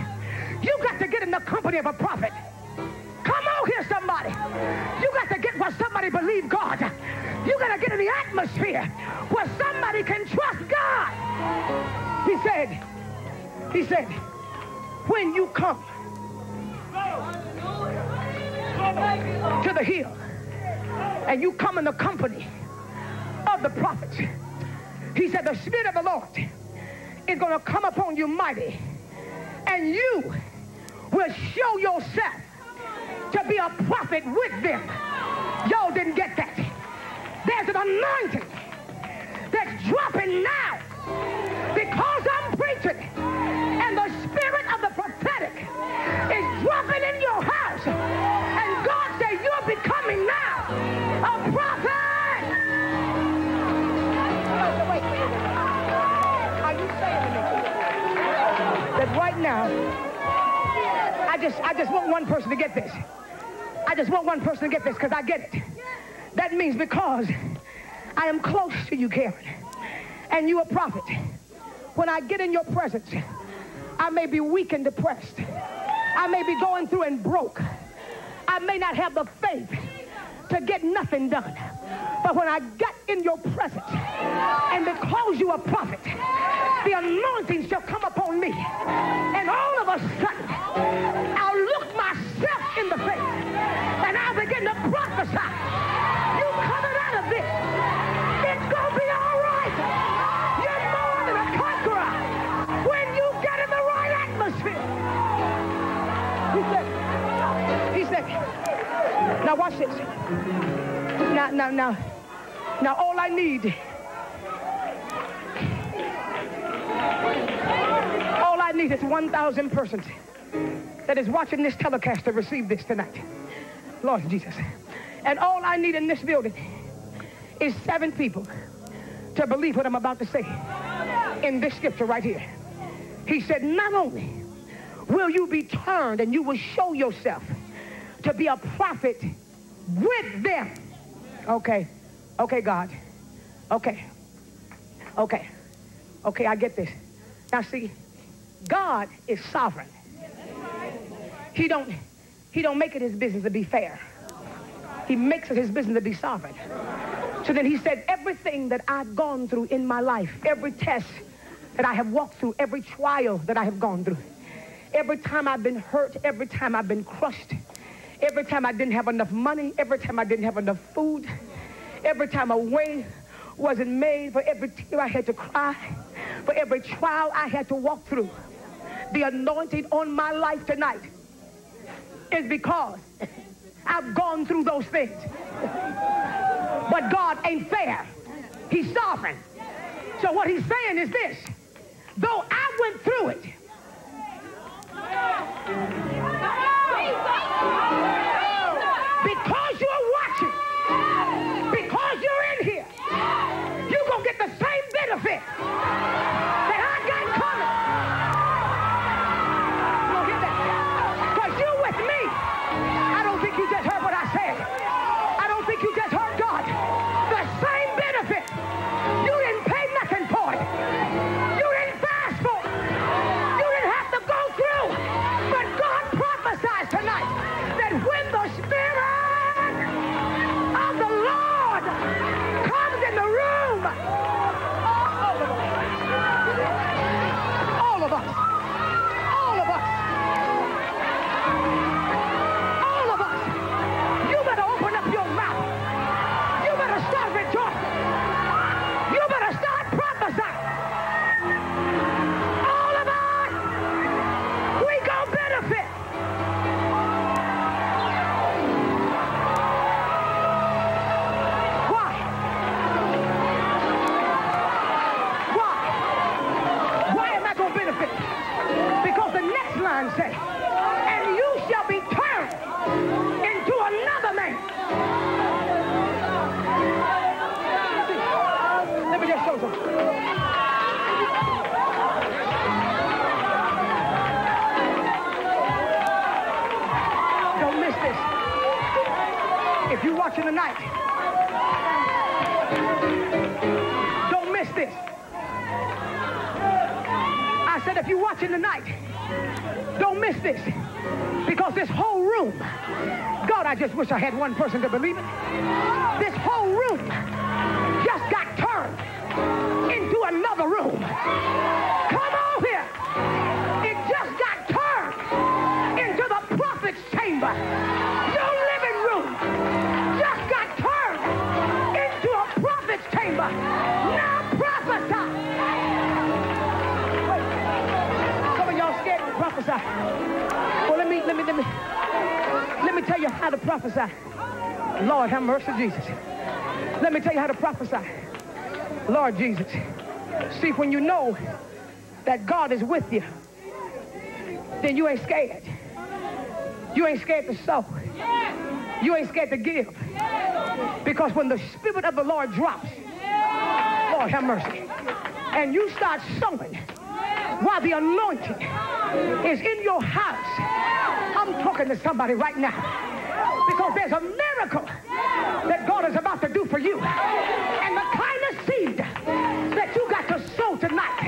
you got to get in the company of a prophet. Come on here, somebody. You got to get where somebody believe God. You got to get in the atmosphere where somebody can trust God. He said, he said, when you come to the hill and you come in the company of the prophets, he said, the Spirit of the Lord is going to come upon you mighty and you will show yourself to be a prophet with them. Y'all didn't get that. There's an anointing that's dropping now because I'm preaching I just, want one person to get this. I just want one person to get this because I get it. That means because I am close to you, Karen, and you a prophet. When I get in your presence, I may be weak and depressed. I may be going through and broke. I may not have the faith to get nothing done. But when I get in your presence, and because you are prophet, the anointing shall come upon me. And all of a sudden, I'll look myself in the face, and I'll begin to prophesy. Now, now, now, now all I need, all I need is 1,000 persons that is watching this telecast to receive this tonight. Lord Jesus. And all I need in this building is seven people to believe what I'm about to say in this scripture right here. He said, not only will you be turned and you will show yourself to be a prophet with them. Okay. Okay, God. Okay. Okay. Okay, I get this. Now see, God is sovereign. He don't he don't make it his business to be fair. He makes it his business to be sovereign. So then he said, everything that I've gone through in my life, every test that I have walked through, every trial that I have gone through, every time I've been hurt, every time I've been crushed, every time I didn't have enough money, every time I didn't have enough food, every time a way wasn't made, for every tear I had to cry, for every trial I had to walk through, the anointing on my life tonight is because I've gone through those things. But God ain't fair. He's sovereign. So what he's saying is this. Though I went through it, because you're watching, because you're in here, you're going to get the same benefit watching tonight, don't miss this. Because this whole room, God, I just wish I had one person to believe it. This whole room just got turned into another room. Come on here. It just got turned into the prophet's chamber. Well, let me, let me, let me, let me tell you how to prophesy. Lord, have mercy, Jesus. Let me tell you how to prophesy. Lord Jesus. See, when you know that God is with you, then you ain't scared. You ain't scared to sow. You ain't scared to give. Because when the Spirit of the Lord drops, Lord have mercy, and you start sowing while the anointing is in your house, I'm talking to somebody right now. Because there's a miracle that God is about to do for you. And the kind of seed that you got to sow tonight,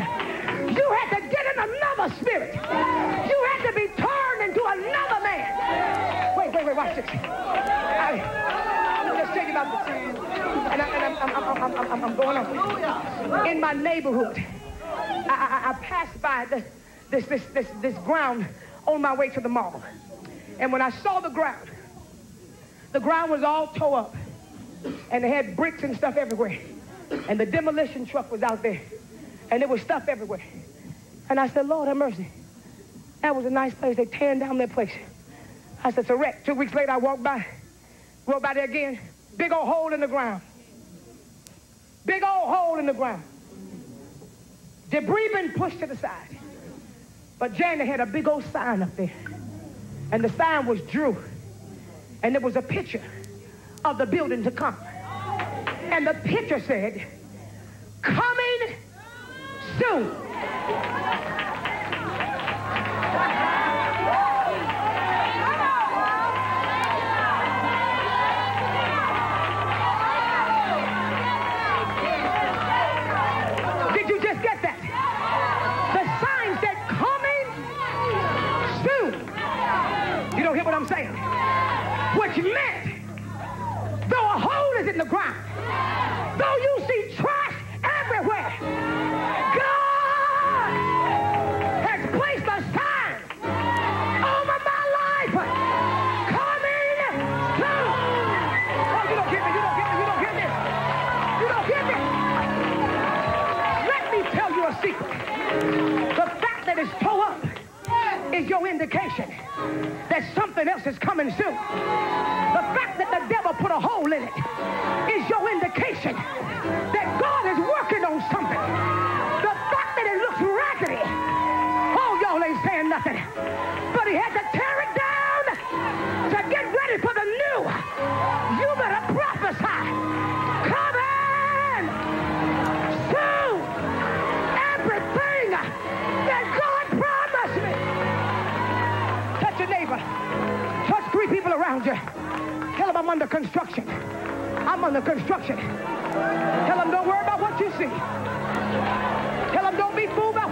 you had to get in another spirit. You had to be turned into another man. Wait, wait, wait, watch this. I, me just tell you about this. And, I, I'm, I'm, I'm, I'm, I'm going on. In my neighborhood, I, I, I passed by the, this, this, this, this ground on my way to the mall. And when I saw the ground, the ground was all tore up. And they had bricks and stuff everywhere. And the demolition truck was out there. And there was stuff everywhere. And I said, Lord have mercy. That was a nice place. They tearing down that place. I said, it's a wreck. Two weeks later, I walked by. Walked by there again. Big old hole in the ground. Big old hole in the ground. Debris been pushed to the side. But Janet had a big old sign up there. And the sign was Drew. And it was a picture of the building to come. And the picture said, coming soon. Indication that something else is coming soon. The fact that the devil put a hole in it is your indication under construction. I'm under construction. Tell them don't worry about what you see. Tell them don't be fooled by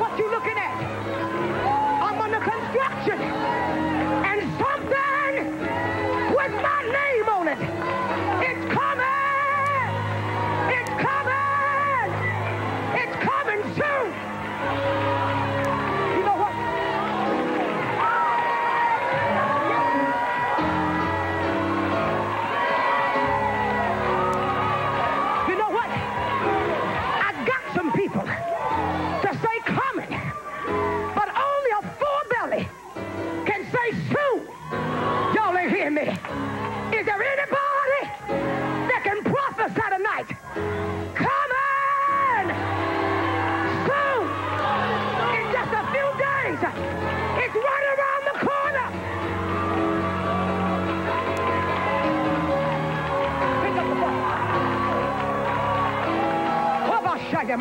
Oh,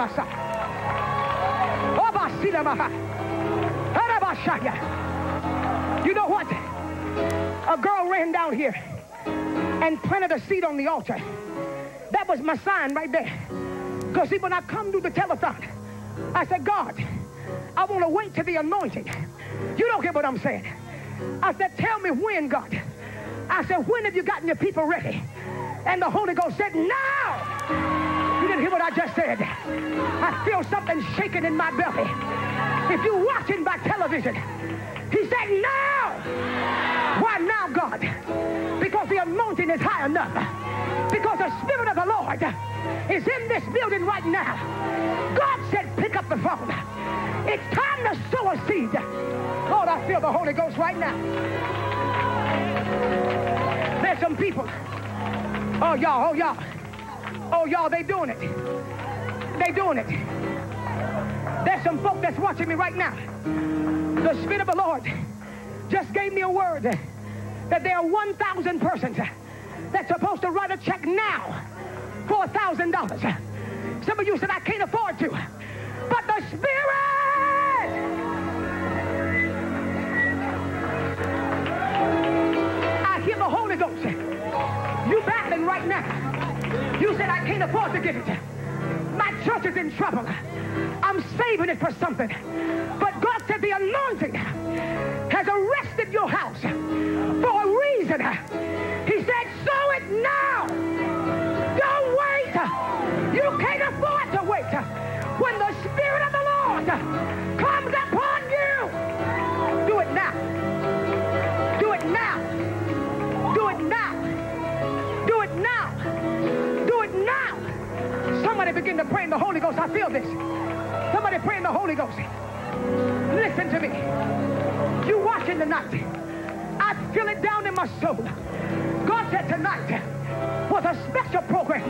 Arabashaya. You know what? A girl ran down here and planted a seed on the altar. That was my sign right there. Because see, when I come to the telethon, I said, God, I want to wait to the anointing. You don't get what I'm saying. I said, tell me when, God. I said, when have you gotten your people ready? And the Holy Ghost said, now. Hear what I just said. I feel something shaking in my belly. If you're watching by television, he said, now. Why now, God? Because the anointing is high enough. Because the Spirit of the Lord is in this building right now. God said, pick up the phone. It's time to sow a seed. Lord, I feel the Holy Ghost right now. There's some people. Oh, y'all, oh, y'all. Oh, y'all, they doing it. They doing it. There's some folk that's watching me right now. The Spirit of the Lord just gave me a word that there are 1,000 persons that's supposed to write a check now for $1,000. Some of you said, I can't afford to. But the Spirit I hear the Holy Ghost. You battling right now. Said, I can't afford to give it. My church is in trouble. I'm saving it for something. But God said the anointing has arrested your house for a reason. He said, sow it now. Don't wait. You can't afford to wait. When the Spirit of the Lord Somebody begin to pray in the Holy Ghost. I feel this. Somebody pray in the Holy Ghost. Listen to me. You watching tonight. I feel it down in my soul. God said tonight was a special program.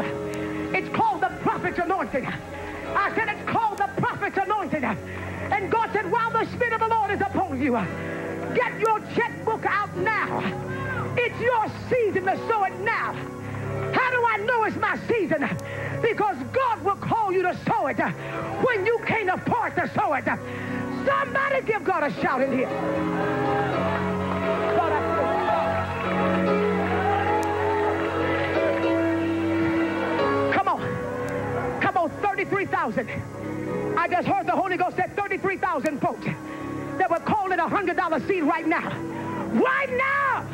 It's called the Prophet's Anointing. I said it's called the Prophet's Anointing. And God said, while the Spirit of the Lord is upon you, get your checkbook out now. It's your season to sow it now. How do I know it's my season? Because God will call you to sow it when you can't afford to sow it. Somebody give God a shout in here. Come on. Come on, 33,000. I just heard the Holy Ghost said 33,000 folks that were calling a $100 seed right now. Right now.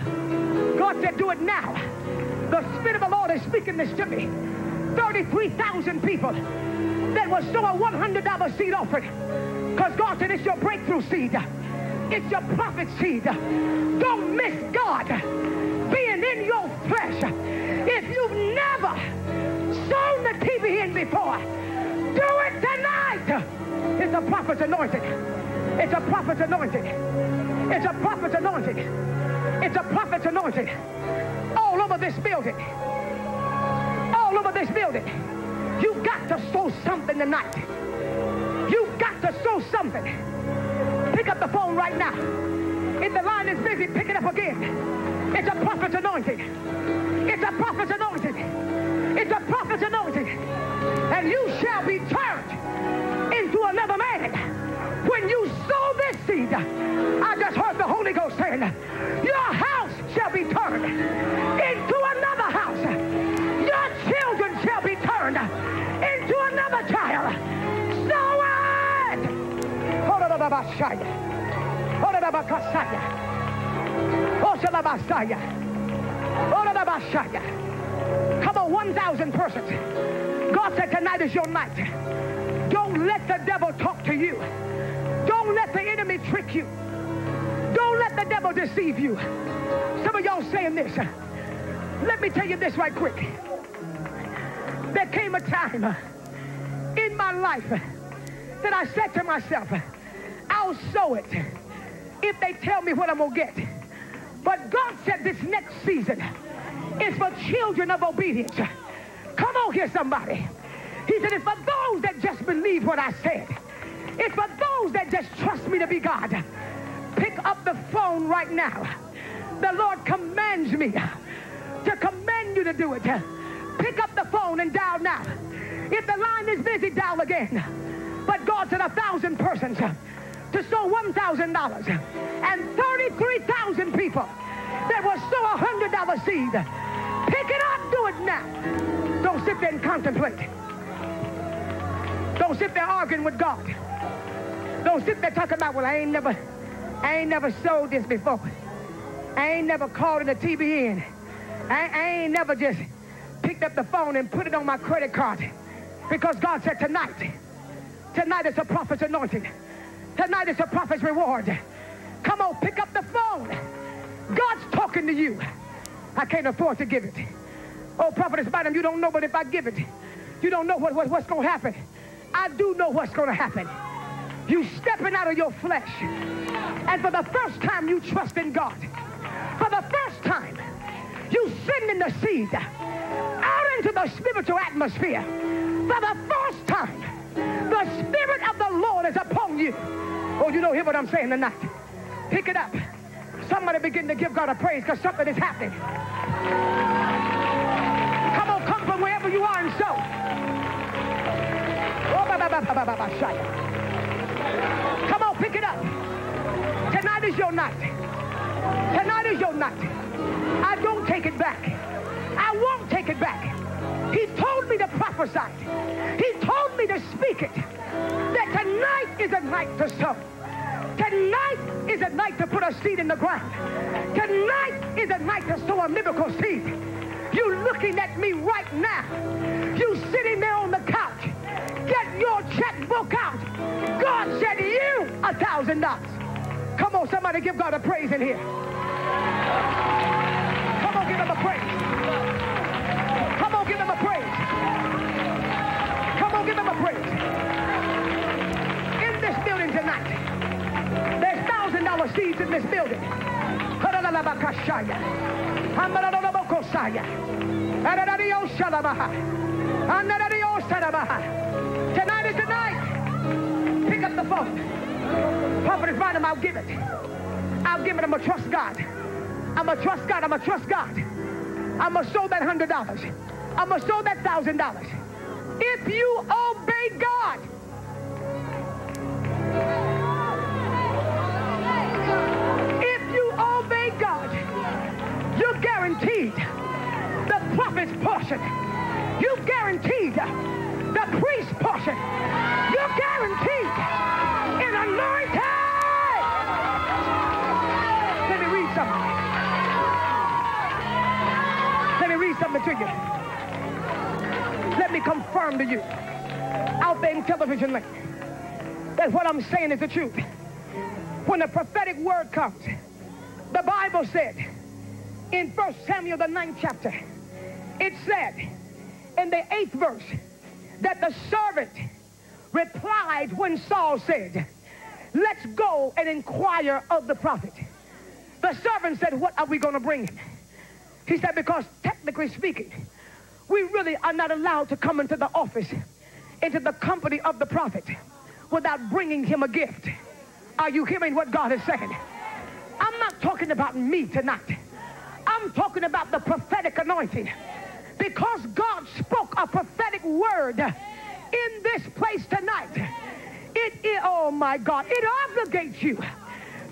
God said, do it now. The Spirit of the Lord is speaking this to me. 33,000 people that will sow a $100 seed offering. Because God said, it's your breakthrough seed. It's your prophet seed. Don't miss God being in your flesh. If you've never sown the TBN before, do it tonight. It's a prophet's anointing. It's a prophet's anointing. It's a prophet's anointing. It's a prophet's anointing. All over this building. All over this building. You've got to sow something tonight. You've got to sow something. Pick up the phone right now. If the line is busy, pick it up again. It's a prophet's anointing. It's a prophet's anointing. It's a prophet's anointing. And you shall be turned into another man. When you sow this seed, I just heard the Holy Ghost saying, your house shall be turned into another house. Your children shall be turned into another child. Sow it! Come on, 1,000 persons. God said tonight is your night. Don't let the devil talk to you. Don't let the enemy trick you. Don't let the devil deceive you. Some of y'all saying this. Let me tell you this right quick. There came a time in my life that I said to myself, I'll sow it if they tell me what I'm going to get. But God said this next season is for children of obedience. Come on here, somebody. He said, it's for those that just believe what I said. It's for those that just trust me to be God. Pick up the phone right now. The Lord commands me to command you to do it. Pick up the phone and dial now. If the line is busy, dial again. But God said a thousand persons to sow $1,000 and 33,000 people that will sow a $100 seed. Pick it up, do it now. Don't sit there and contemplate. Don't sit there arguing with God. Don't sit there talking about, well, I ain't never, I ain't never sold this before. I ain't never called in a TBN. I, I ain't never just picked up the phone and put it on my credit card. Because God said tonight, tonight is a prophet's anointing. Tonight is a prophet's reward. Come on, pick up the phone. God's talking to you. I can't afford to give it. Oh, prophetess Bynum, you don't know, but if I give it, you don't know what, what what's going to happen. I do know what's going to happen. You stepping out of your flesh. And for the first time, you trust in God. For the first time, you sending the seed out into the spiritual atmosphere. For the first time, the Spirit of the Lord is upon you. Oh, you don't hear what I'm saying tonight. Pick it up. Somebody begin to give God a praise because something is happening. Come on, come from wherever you are and so. Oh, ba, ba, ba, ba, ba, ba, ba. Come on, pick it up. Tonight is your night. Tonight is your night. I don't take it back. I won't take it back. He told me to prophesy. He told me to speak it. That tonight is a night to sow. Tonight is a night to put a seed in the ground. Tonight is a night to sow a miracle seed. You looking at me right now. You sitting there on the couch. Get your checkbook out. God said you a thousand dollars. Come on, somebody give God a praise in here. Come on, give him a praise. Come on, give him a praise. Come on, give him a praise. In this building tonight, there's thousand dollar seeds in this building. Tonight night. Pick up the phone. Prophet is right, I'll give it. I'll give it. I'm going to trust God. I'm going to trust God. I'm going to trust God. I'm going to sow that $100. I'm going to sow that $1,000. If you obey God, if you obey God, you're guaranteed the prophet's portion. You're guaranteed the priest's portion. You're guaranteed an anointing. Let me read something. Let me read something to you. Let me confirm to you out there in television land that what I'm saying is the truth. When the prophetic word comes, the Bible said in 1 Samuel, the ninth chapter, it said in the eighth verse that the servant replied when Saul said, Let's go and inquire of the prophet. The servant said, What are we going to bring him? He said, Because technically speaking, we really are not allowed to come into the office, into the company of the prophet, without bringing him a gift. Are you hearing what God is saying? I'm not talking about me tonight. I'm talking about the prophetic anointing. Because God spoke a prophetic word in this place tonight. It, it oh my God, it obligates you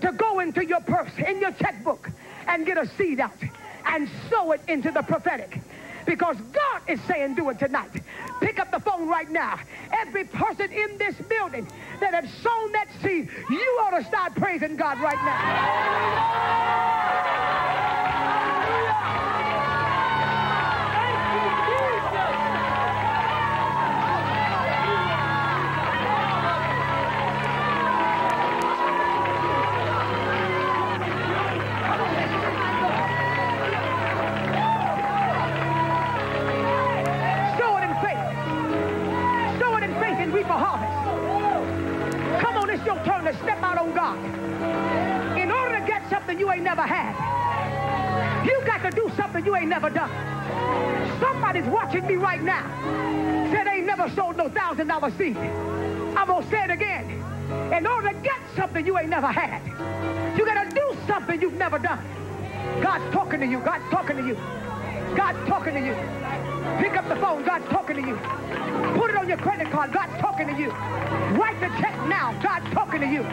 to go into your purse, in your checkbook, and get a seed out and sow it into the prophetic. Because God is saying do it tonight. Pick up the phone right now. Every person in this building that have sown that seed, you ought to start praising God right now. Watching me right now. Said they ain't never sold no thousand dollar seed. I'm gonna say it again. In order to get something you ain't never had, you gotta do something you've never done. God's talking to you. God's talking to you. God's talking to you. Pick up the phone. God's talking to you. Put it on your credit card. God's talking to you. Write the check now. God's talking to you.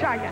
Shaya.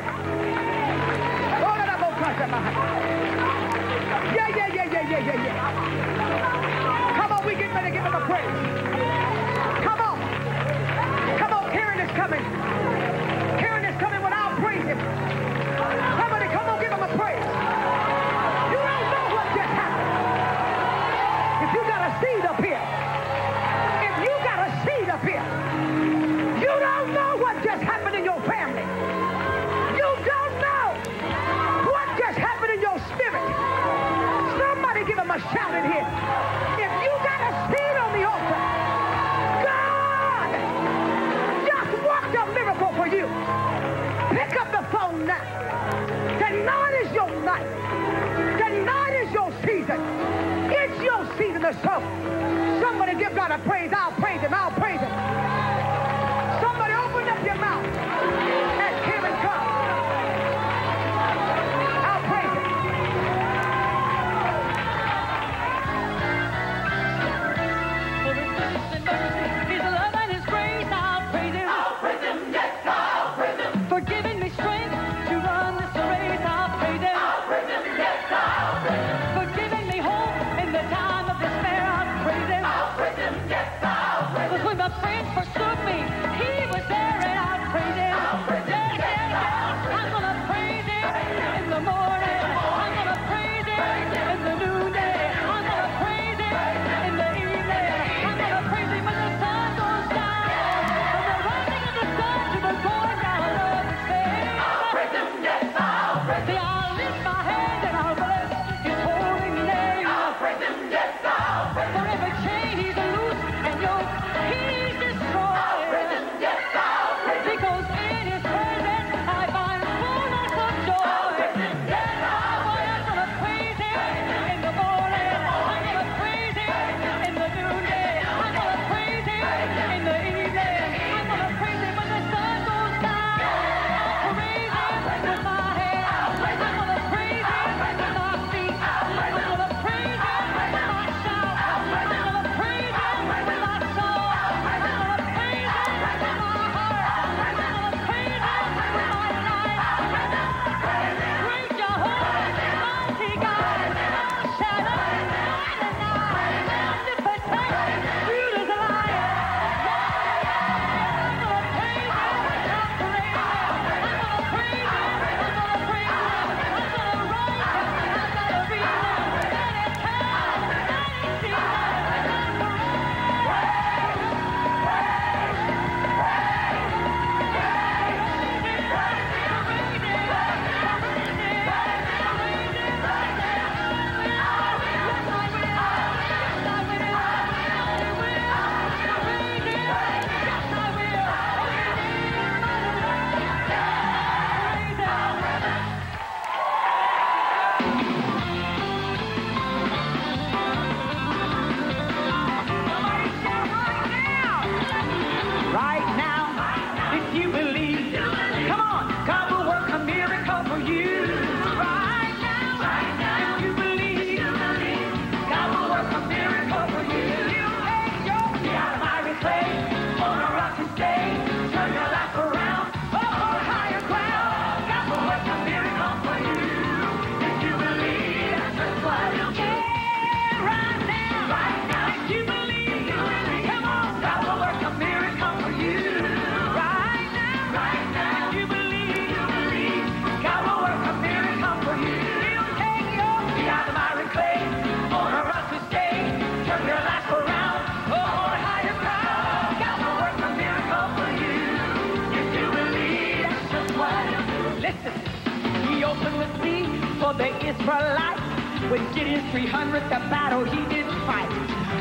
When Gideon 300, the battle he did fight.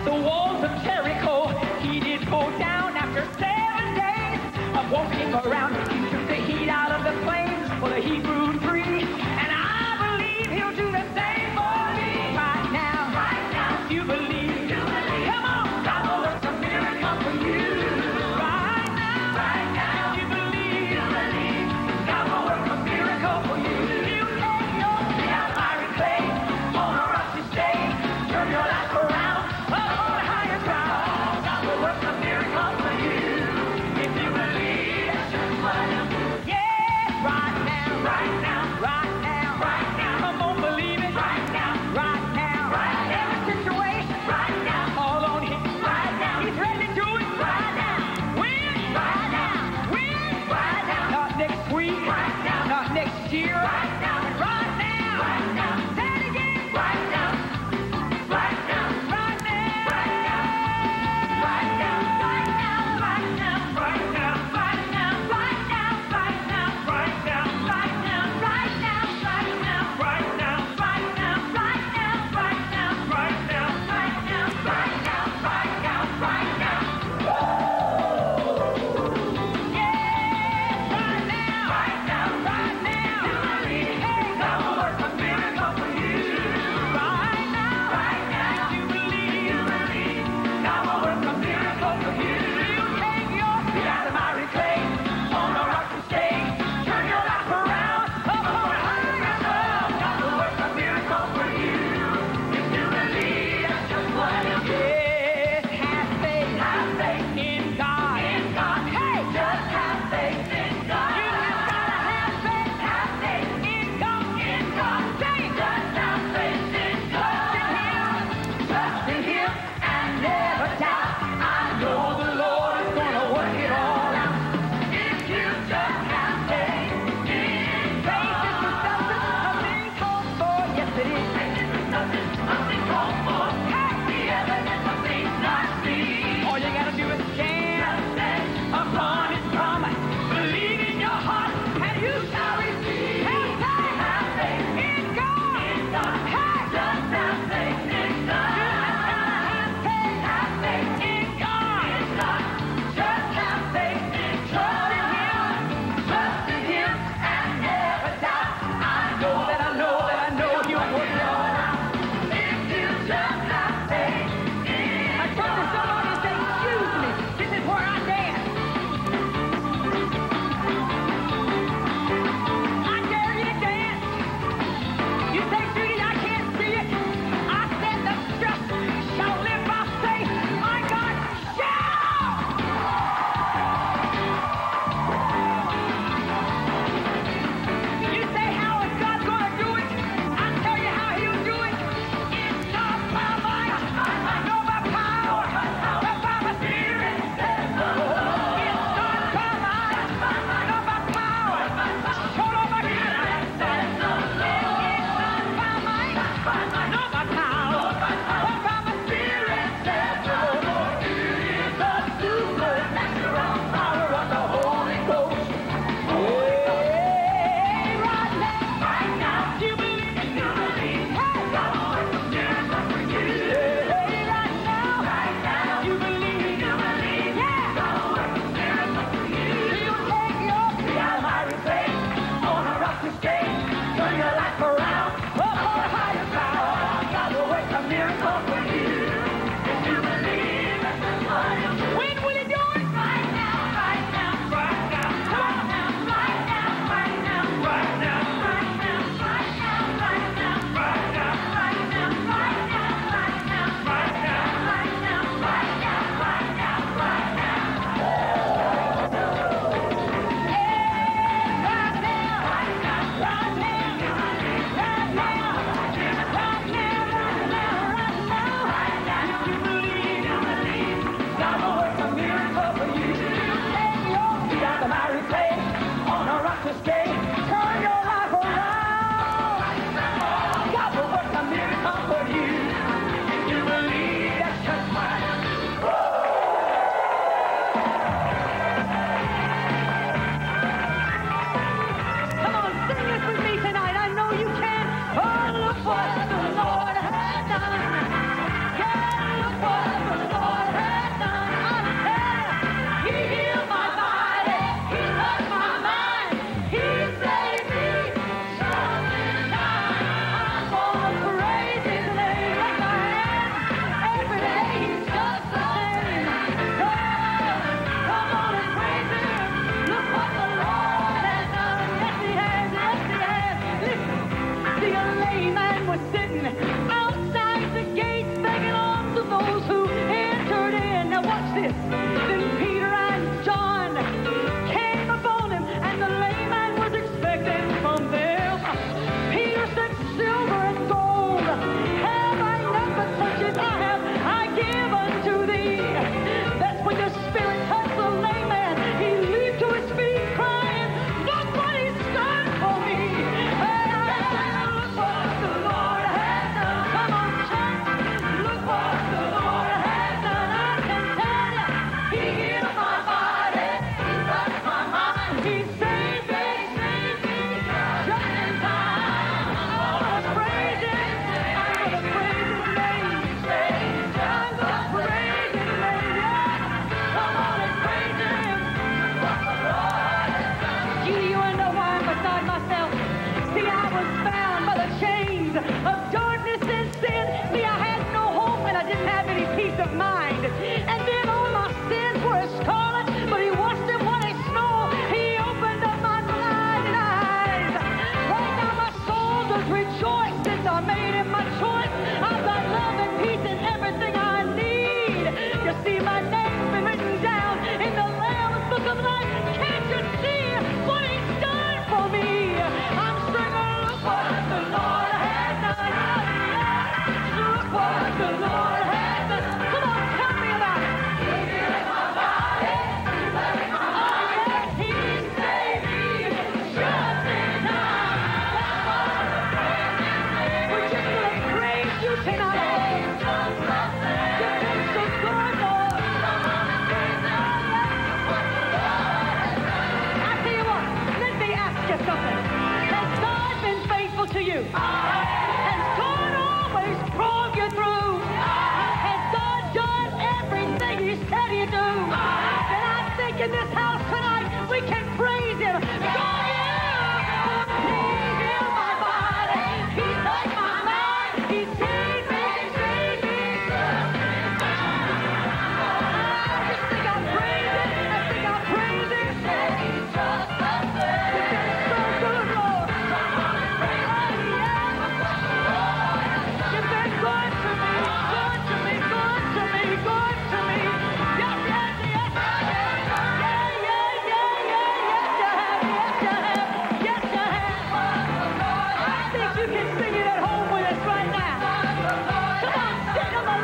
The walls of Jericho, he did go down after seven days of walking around. He took the heat out of the flames for the Hebrews.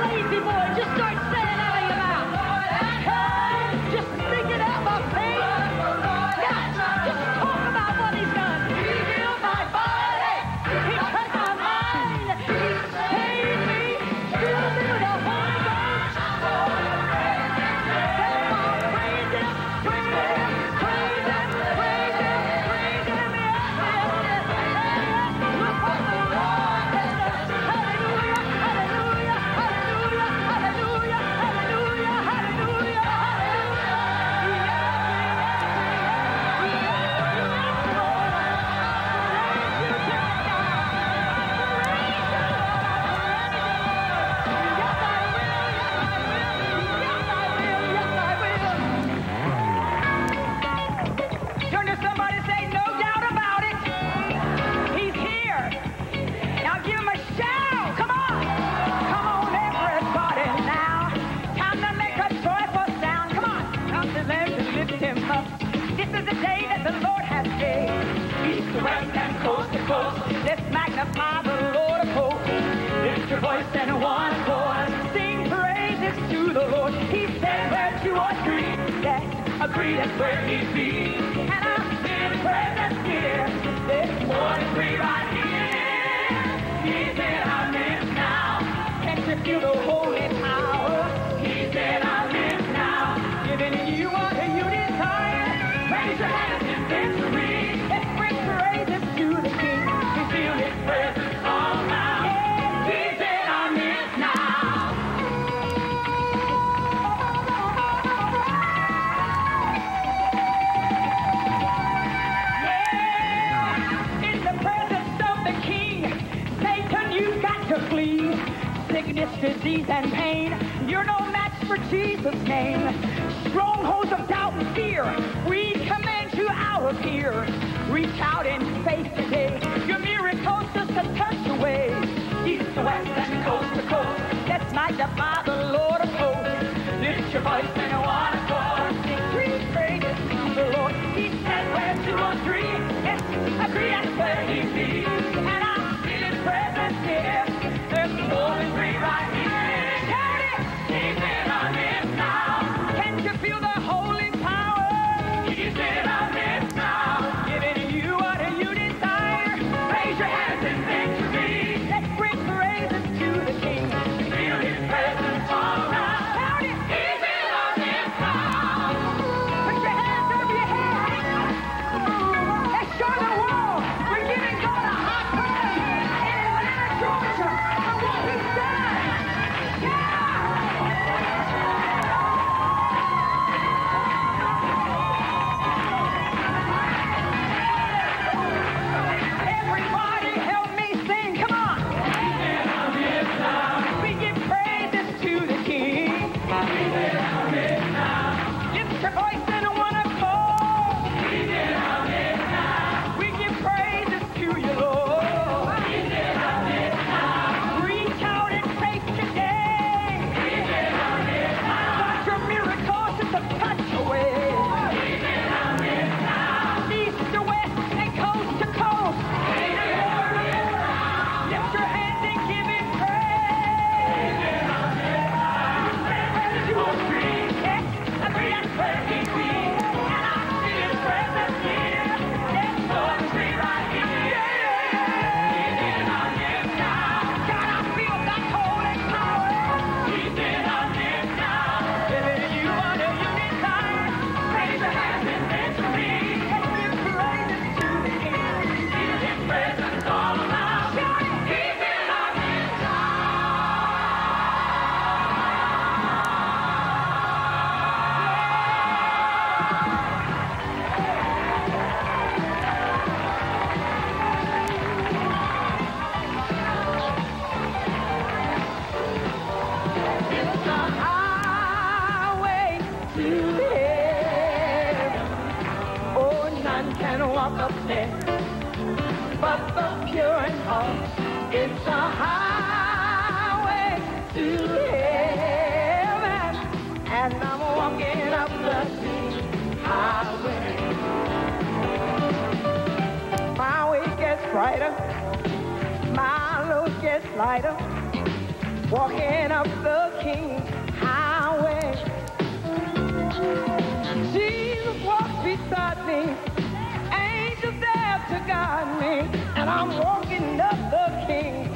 lazy boy. Just start free where he be. And I'm still present here. This one free right here. He's in our midst now. Can't you feel the whole disease, and pain. You're no match for Jesus' name. Strongholds of doubt and fear, we command you out of here. Reach out in faith today. Your miracle's just a touch away. East to west and coast to coast. Let's magnify the Lord of hosts. Lift your voice and a one accord. Three praises to the Lord. East and west, two or three. Let's agree that's where he be. Sin, but the pure in heart. It's a highway to heaven, and I'm walking up the highway. My way gets brighter, my load gets lighter, walking up the King's highway. Jesus walks beside me, there to guide me, and I'm walking up the King's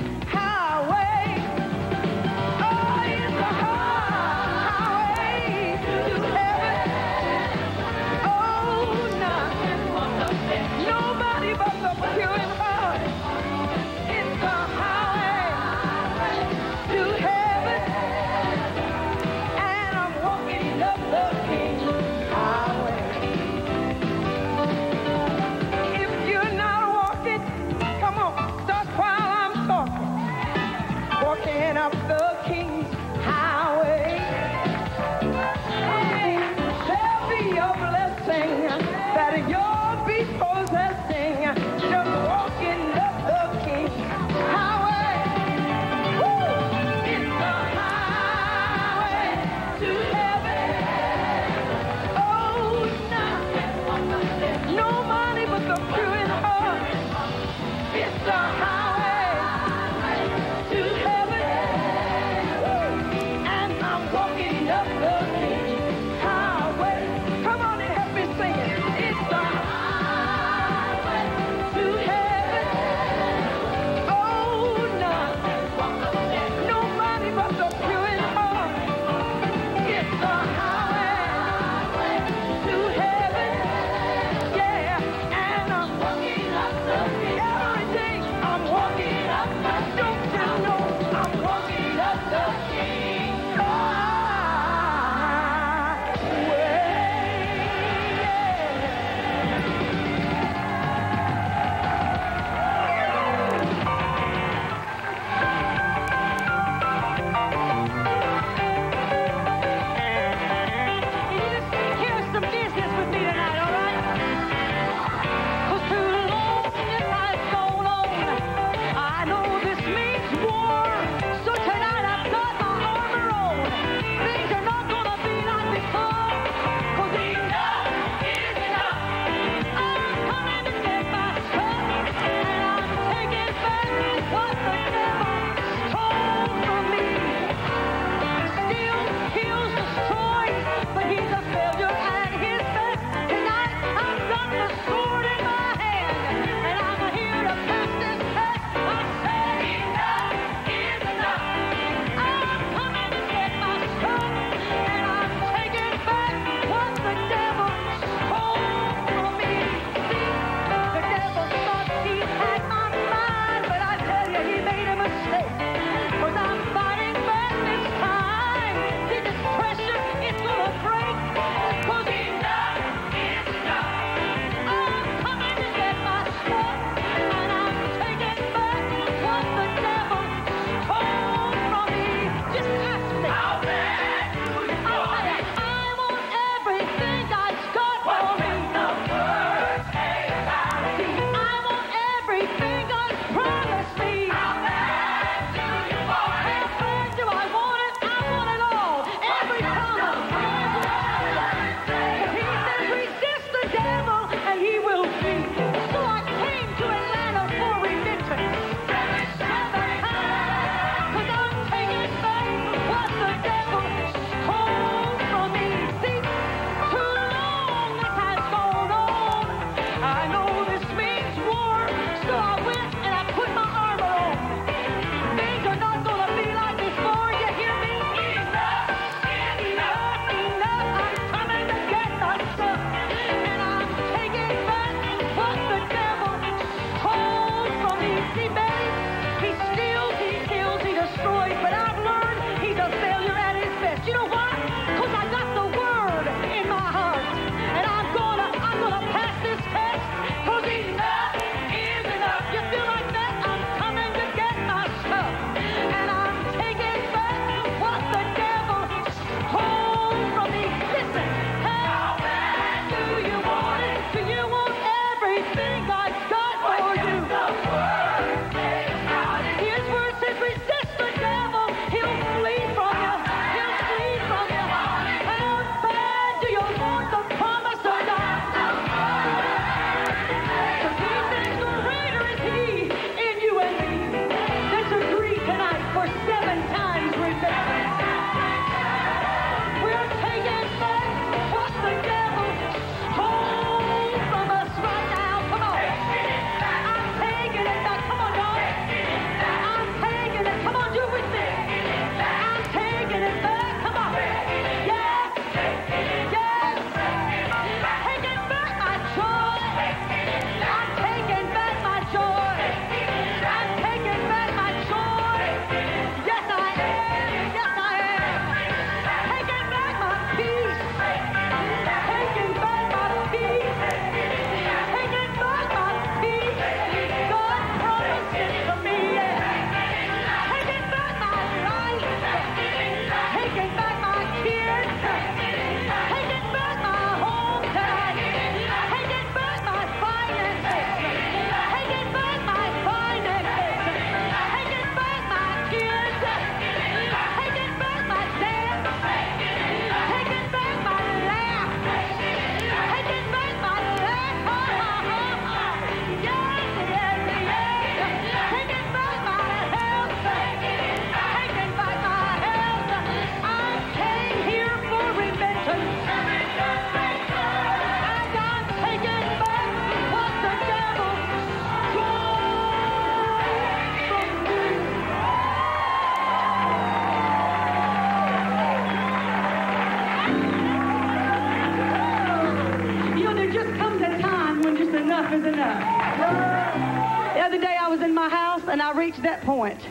reached that point.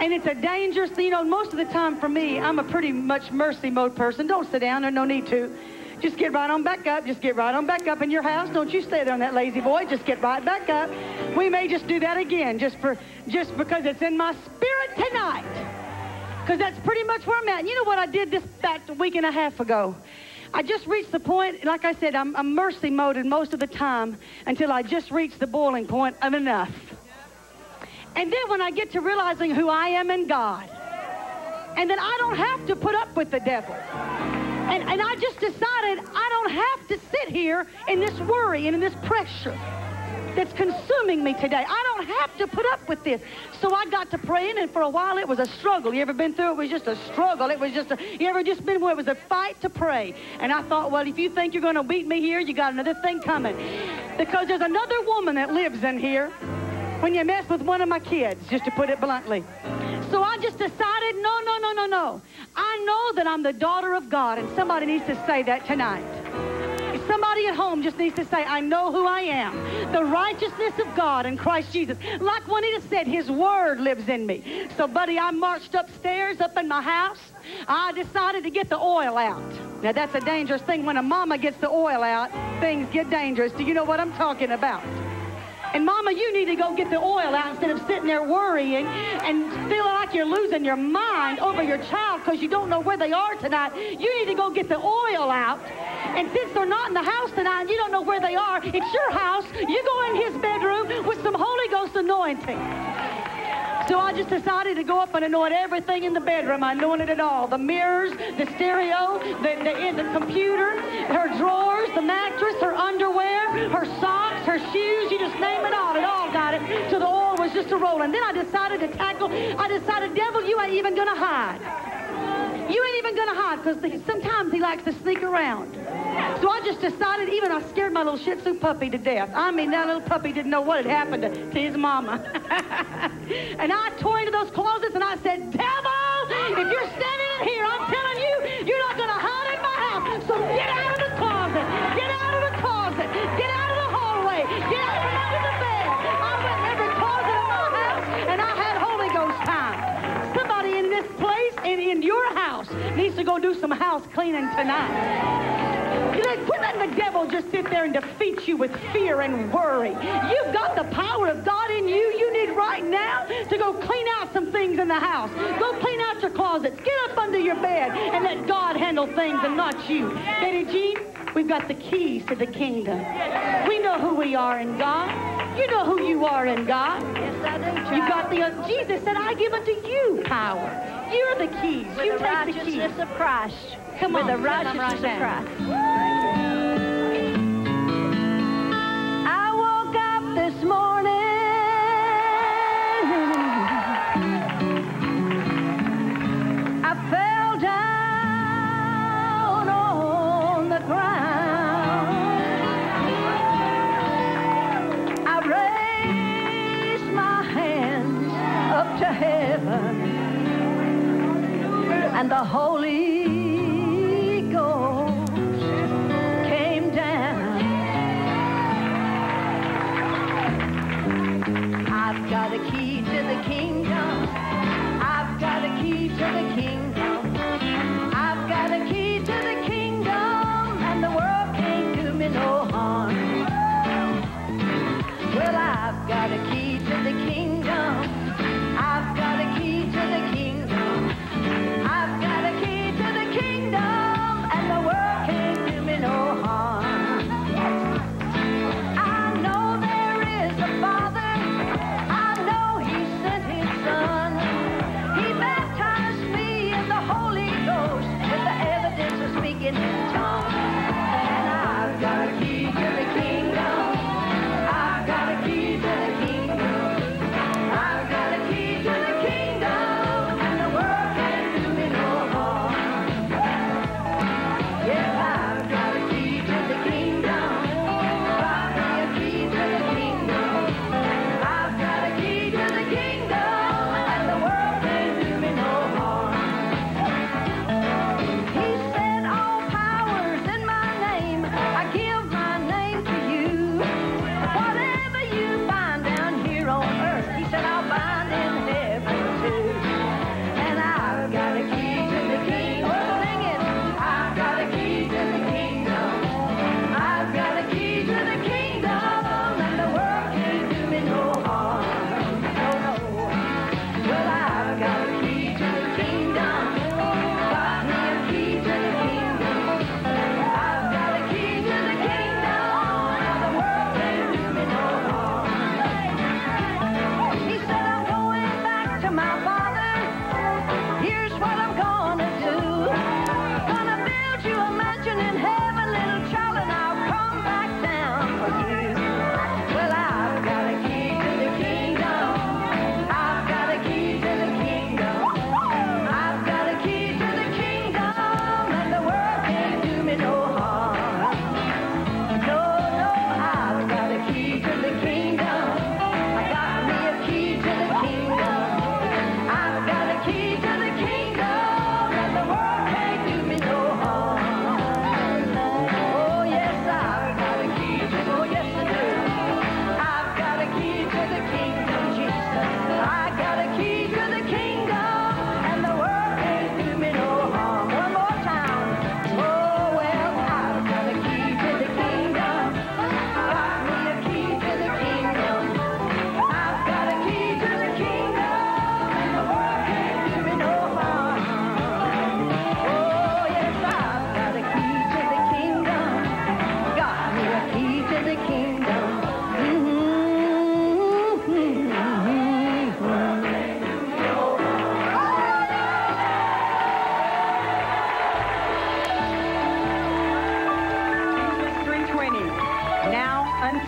And it's a dangerous thing. You know, most of the time for me, I'm a pretty much mercy mode person. Don't sit down. There's no need to. Just get right on back up. Just get right on back up in your house. Don't you stay there on that lazy boy. Just get right back up. We may just do that again just for just because it's in my spirit tonight. Because that's pretty much where I'm at. And you know what I did this back a week and a half ago? I just reached the point, like I said, I'm, I'm mercy moded most of the time until I just reach the boiling point of enough. And then when I get to realizing who I am in God, and then I don't have to put up with the devil. And, and I just decided I don't have to sit here in this worry and in this pressure that's consuming me today. I don't have to put up with this. So I got to praying, and for a while it was a struggle. You ever been through it? It was just a struggle. It was just a, you ever just been where it was a fight to pray? And I thought, well, if you think you're going to beat me here, you got another thing coming. Because there's another woman that lives in here when you mess with one of my kids, just to put it bluntly. So I just decided, no, no, no, no, no. I know that I'm the daughter of God, and somebody needs to say that tonight. Somebody at home just needs to say, I know who I am. The righteousness of God in Christ Jesus. Like Juanita said, his word lives in me. So, buddy, I marched upstairs up in my house. I decided to get the oil out. Now, that's a dangerous thing. When a mama gets the oil out, things get dangerous. Do you know what I'm talking about? And mama, you need to go get the oil out instead of sitting there worrying and feeling like you're losing your mind over your child because you don't know where they are tonight. You need to go get the oil out. And since they're not in the house tonight and you don't know where they are, it's your house. You go in his bedroom with some Holy Ghost anointing. So I just decided to go up and anoint everything in the bedroom. I anointed it at all. The mirrors, the stereo, the, the, the computer, her drawers, the mattress, her underwear, her socks, her shoes. You just name it all. It all got it. So the oil was just a rolling. Then I decided to tackle, I decided, devil, you ain't even going to hide. You ain't even going to hide because sometimes he likes to sneak around. So I just decided, even I scared my little Shih Tzu puppy to death. I mean, that little puppy didn't know what had happened to, to his mama. and I tore into those closets and I said, devil, if you're standing in here, I'm telling you, you're not going to hide in my house. So get out of the closet. Get and in your house needs to go do some house cleaning tonight. You know, quit letting the devil just sit there and defeat you with fear and worry. You've got the power of God in you. You need right now to go clean out some things in the house. Go clean out your closets. Get up under your bed and let God handle things and not you. Betty Jean, we've got the keys to the kingdom. We know who we are in God. You know who you are in God. Yes, I do, You child. got the, uh, Jesus said, I give unto you power. You're the keys. With you the take the keys. righteousness of Christ. Come With on, the come on, righteousness right of. Christ. And the Holy Ghost came down. I've got a key to the kingdom. I've got a key to the kingdom.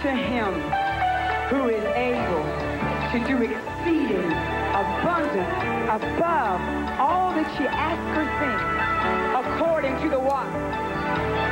to him who is able to do exceeding abundant above all that you ask or think according to the what?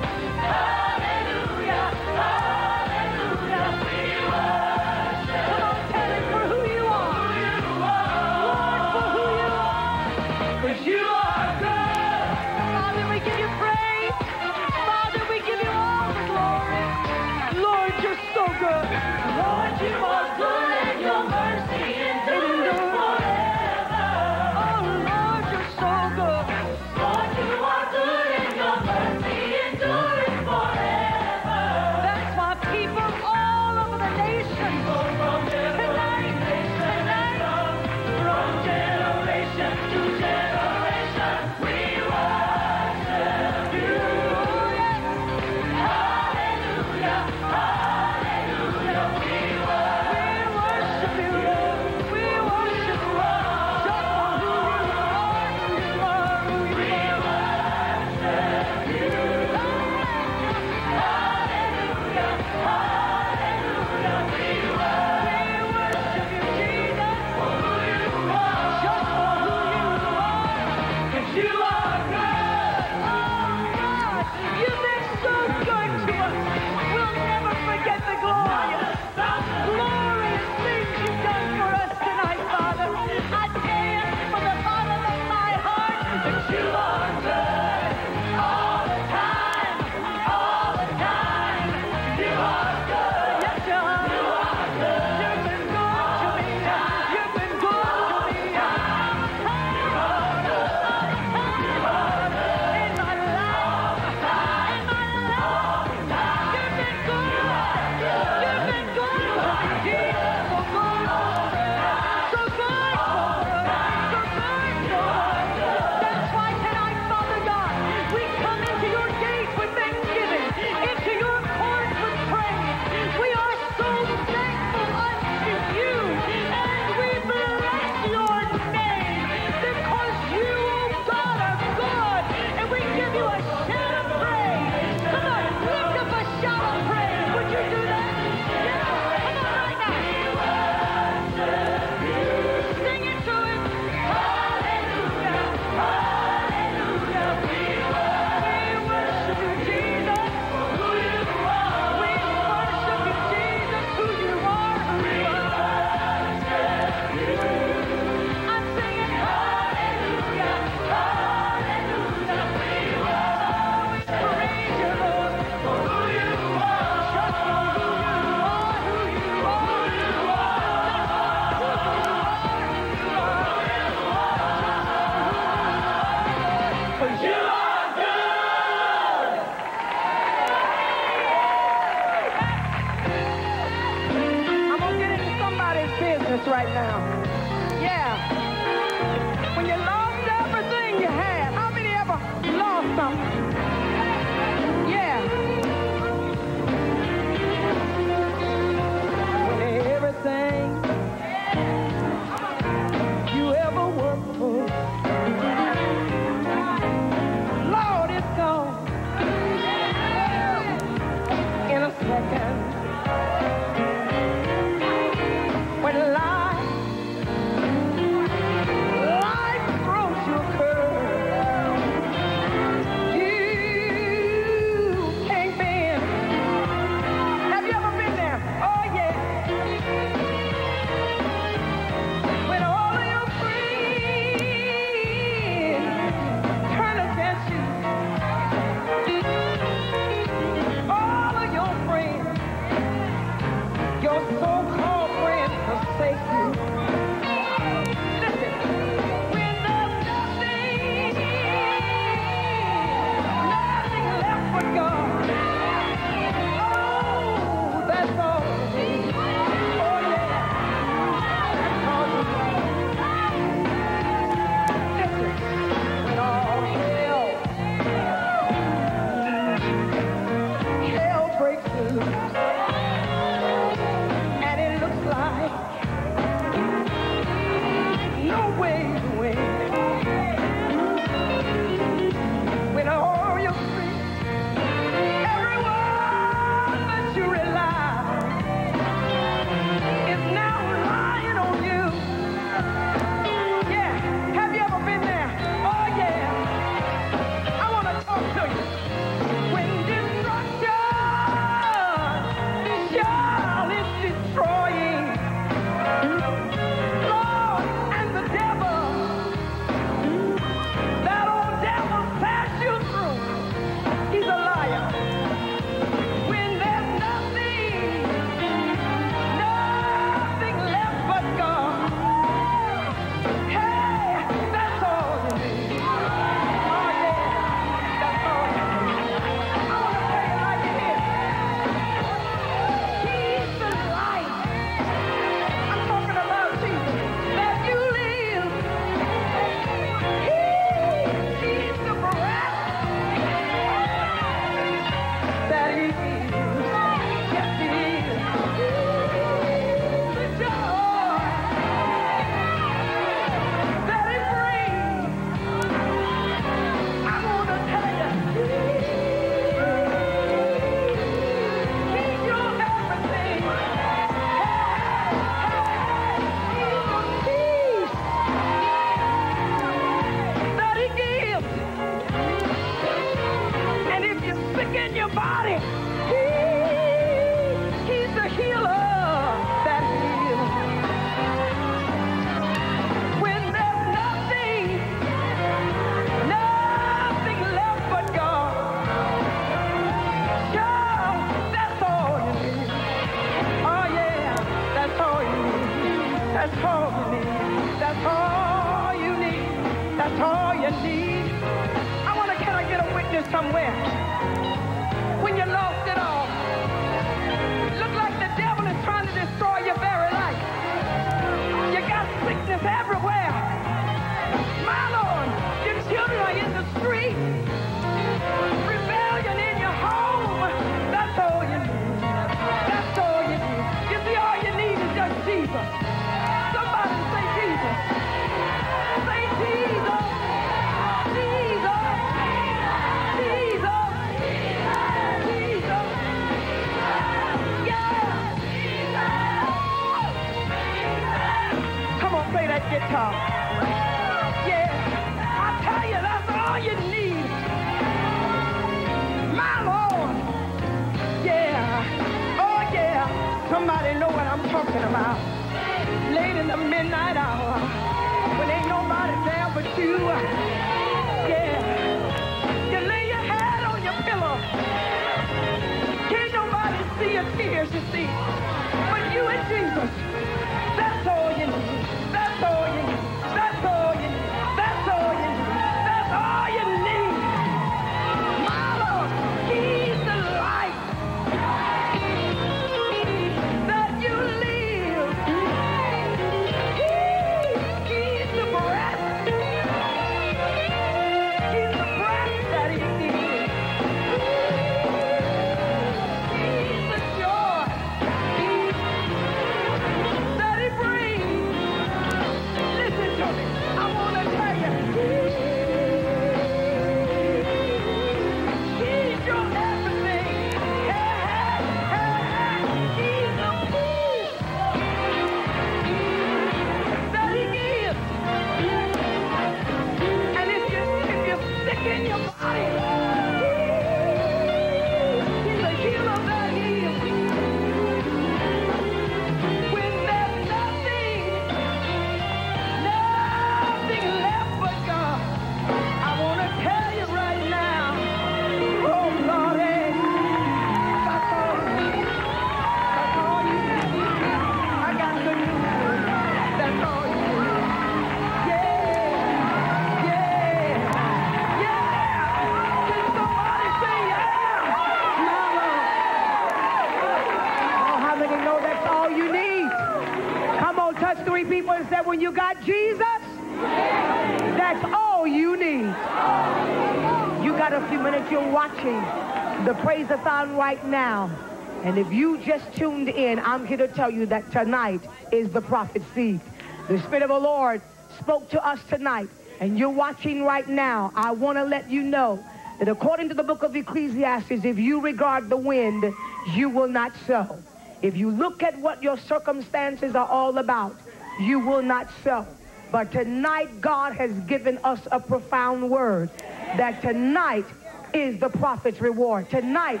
And if you just tuned in, I'm here to tell you that tonight is the prophet seed. The Spirit of the Lord spoke to us tonight, and you're watching right now. I want to let you know that according to the book of Ecclesiastes, if you regard the wind, you will not sow. If you look at what your circumstances are all about, you will not sow. But tonight, God has given us a profound word that tonight is the prophet's reward. Tonight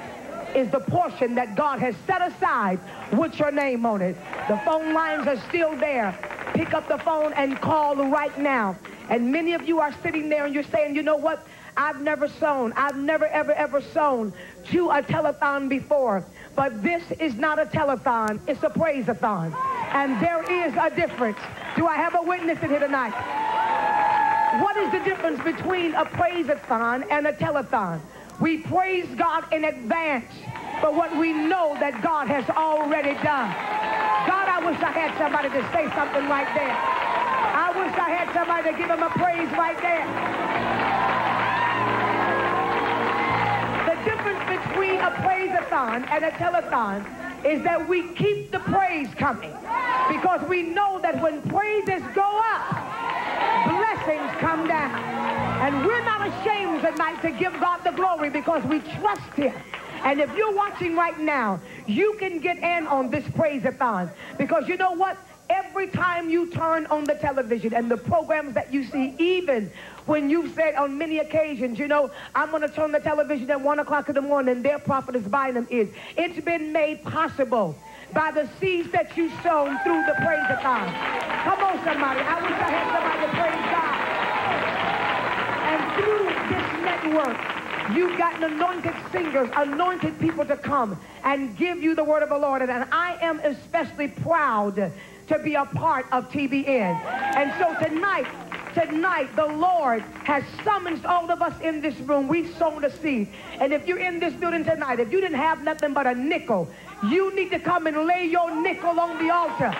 is the portion that God has set aside with your name on it. The phone lines are still there. Pick up the phone and call right now. And many of you are sitting there and you're saying, you know what? I've never sown. I've never, ever, ever sown to a telethon before. But this is not a telethon. It's a praise-a-thon. And there is a difference. Do I have a witness in here tonight? What is the difference between a praise-a-thon and a telethon? We praise God in advance for what we know that God has already done. God, I wish I had somebody to say something right there. I wish I had somebody to give him a praise right there. The difference between a praise-a-thon and a telethon is that we keep the praise coming because we know that when praises go up, blessings come down. And we're not ashamed tonight to give God the glory because we trust him. And if you're watching right now, you can get in on this praise-a-thon because you know what? Every time you turn on the television and the programs that you see, even when you've said on many occasions, you know, I'm going to turn the television at 1 o'clock in the morning, their prophetess Bynum is. It's been made possible by the seeds that you sown through the praise-a-thon. Come on, somebody. I wish I had somebody to praise God. And through this network, You've gotten anointed singers, anointed people to come and give you the word of the Lord. And I am especially proud to be a part of TBN. And so tonight, tonight, the Lord has summoned all of us in this room. We've sown a seed. And if you're in this building tonight, if you didn't have nothing but a nickel, you need to come and lay your nickel on the altar.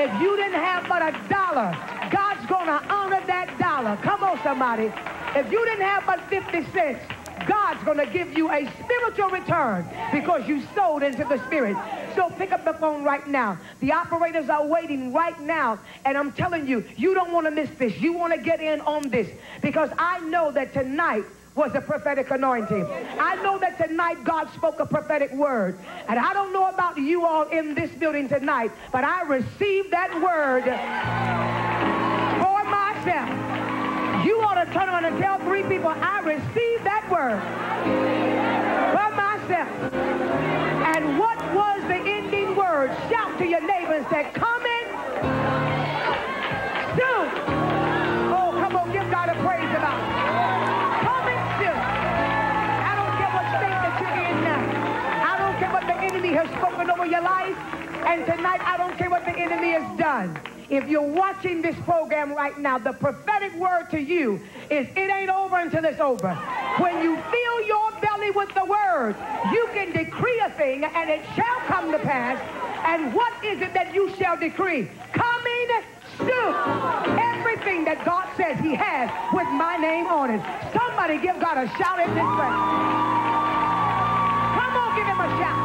If you didn't have but a dollar, God's going to honor that dollar. Come on, somebody. If you didn't have but 50 cents, God's going to give you a spiritual return because you sowed into the spirit. So pick up the phone right now. The operators are waiting right now. And I'm telling you, you don't want to miss this. You want to get in on this because I know that tonight was a prophetic anointing. I know that tonight God spoke a prophetic word. And I don't know about you all in this building tonight, but I received that word for myself. You ought to turn around and tell three people, I received that word for myself. And what was the ending word? Shout to your neighbor and say, coming soon. Oh, come on, give God a praise about it. Coming soon. I don't care what state that you're in now. I don't care what the enemy has spoken over your life. And tonight, I don't care what the enemy has done. If you're watching this program right now, the prophetic word to you is it ain't over until it's over. When you fill your belly with the word, you can decree a thing and it shall come to pass. And what is it that you shall decree? Coming soon. Everything that God says he has with my name on it. Somebody give God a shout in this place. Come on, give him a shout.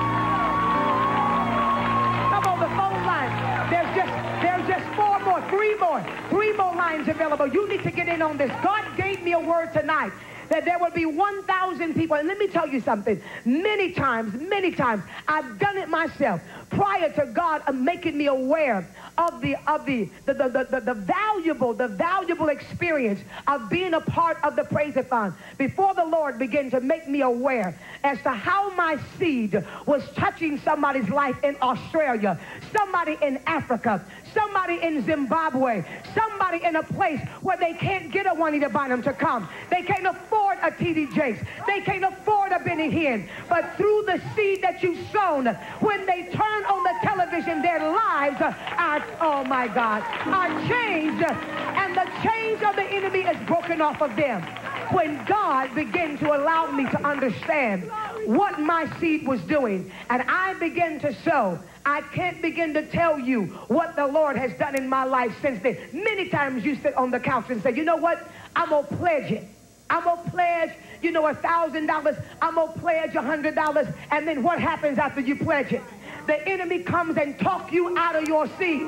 More lines available. You need to get in on this. God gave me a word tonight that there would be 1,000 people. And let me tell you something. Many times, many times, I've done it myself prior to God making me aware of the of the the, the, the, the, the valuable the valuable experience of being a part of the praise-a-thon before the Lord began to make me aware as to how my seed was touching somebody's life in Australia, somebody in Africa, somebody in Zimbabwe, somebody in a place where they can't get a Juanita Bynum to come. They can't afford a T.D. Jakes. They can't afford a Benny Hinn. But through the seed that you sown, when they turn on the television, their lives are, oh my God, are changed. And the chains of the enemy is broken off of them when God began to allow me to understand what my seed was doing. And I began to sow. I can't begin to tell you what the Lord has done in my life since then. Many times you sit on the couch and say, you know what? I'm going to pledge it. I'm going to pledge, you know, a $1,000. I'm going to pledge a $100. And then what happens after you pledge it? The enemy comes and talk you out of your seat.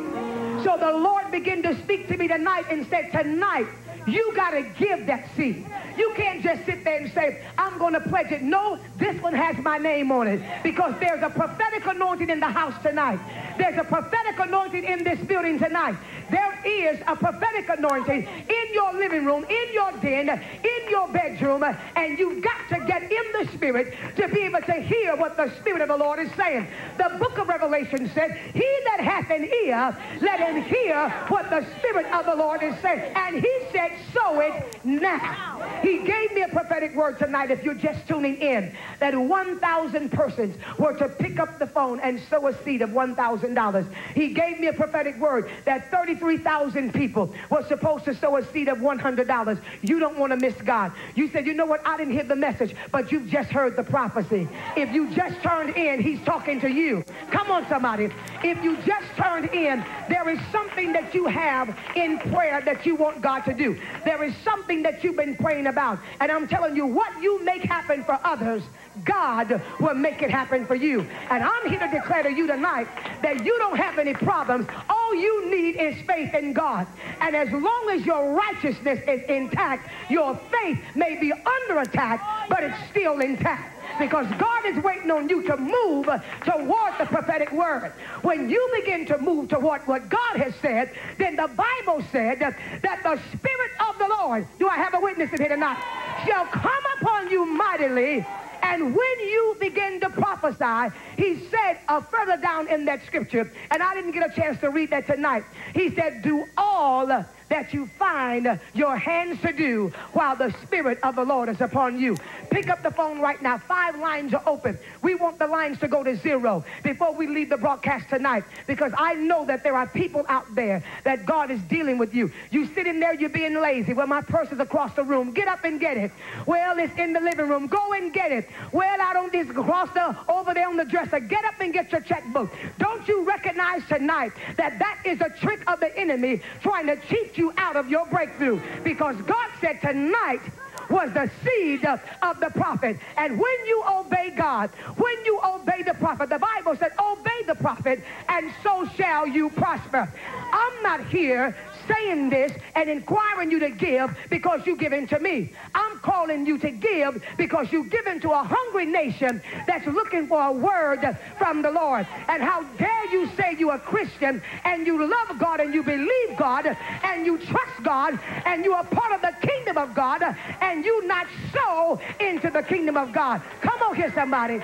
So the Lord began to speak to me tonight and said, tonight, you got to give that seed. You can't just sit there and say, I'm going to pledge it. No, this one has my name on it because there's a prophetic anointing in the house tonight. There's a prophetic anointing in this building tonight. There is a prophetic anointing in your living room, in your den, in your bedroom, and you've got to get in the spirit to be able to hear what the spirit of the Lord is saying. The book of Revelation said, he that hath an ear, let him hear what the spirit of the Lord is saying. And he said, sow it now. He gave me a prophetic word tonight, if you're just tuning in, that 1,000 persons were to pick up the phone and sow a seed of $1,000. He gave me a prophetic word that 33,000 people were supposed to sow a seed of $100. You don't want to miss God. You said, you know what? I didn't hear the message, but you've just heard the prophecy. If you just turned in, he's talking to you. Come on, somebody. If you just turned in, there is something that you have in prayer that you want God to do. There is something that you've been praying about. And I'm telling you, what you make happen for others, God will make it happen for you. And I'm here to declare to you tonight that you don't have any problems. All you need is faith in God. And as long as your righteousness is intact, your faith may be under attack, but it's still intact because God is waiting on you to move toward the prophetic word. When you begin to move toward what God has said, then the Bible said that the Spirit of the Lord, do I have a witness in here tonight, shall come upon you mightily and when you begin to prophesy, he said uh, further down in that scripture, and I didn't get a chance to read that tonight. He said, do all that you find your hands to do while the Spirit of the Lord is upon you. Pick up the phone right now. Five lines are open. We want the lines to go to zero before we leave the broadcast tonight because I know that there are people out there that God is dealing with you. You sitting there, you're being lazy. Well, my purse is across the room. Get up and get it. Well, it's in the living room. Go and get it. Well, I don't this across the over there on the dresser. Get up and get your checkbook. Don't you recognize tonight that that is a trick of the enemy trying to cheat you out of your breakthrough because God said tonight was the seed of the prophet. And when you obey God, when you obey the prophet, the Bible said, obey the prophet, and so shall you prosper. I'm not here saying this and inquiring you to give because you give to me. I'm calling you to give because you give to a hungry nation that's looking for a word from the Lord. And how dare you say you're a Christian and you love God and you believe God and you trust God and you are part of the kingdom of God and you not sow into the kingdom of God. Come on here, somebody.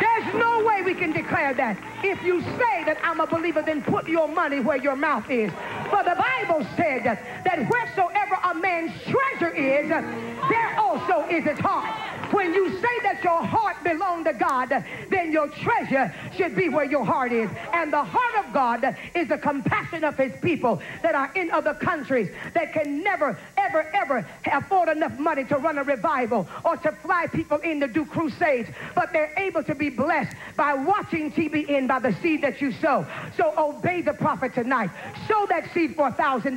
There's no way we can declare that. If you say that I'm a believer, then put your money where your mouth is. For the Bible said that wheresoever a man's treasure is, there also is his heart. When you say that your heart belongs to God, then your treasure should be where your heart is. And the heart of God is the compassion of his people that are in other countries that can never, ever, ever afford enough money to run a revival or to fly people in to do crusades. But they're able to be blessed by watching TBN by the seed that you sow. So obey the prophet tonight. Sow that seed for $1,000.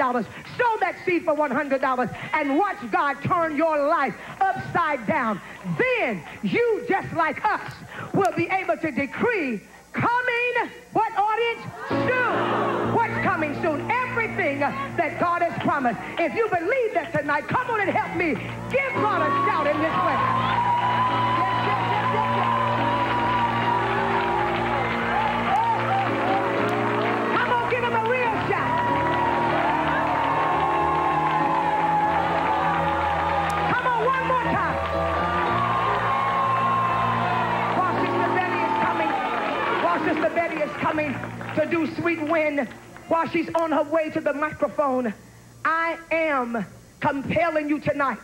Sow that seed for $100 and watch God turn your life upside down then you, just like us, will be able to decree coming, what audience? Soon. What's coming soon? Everything that God has promised. If you believe that tonight, come on and help me. Give God a shout in this place. Come while she's on her way to the microphone, I am compelling you tonight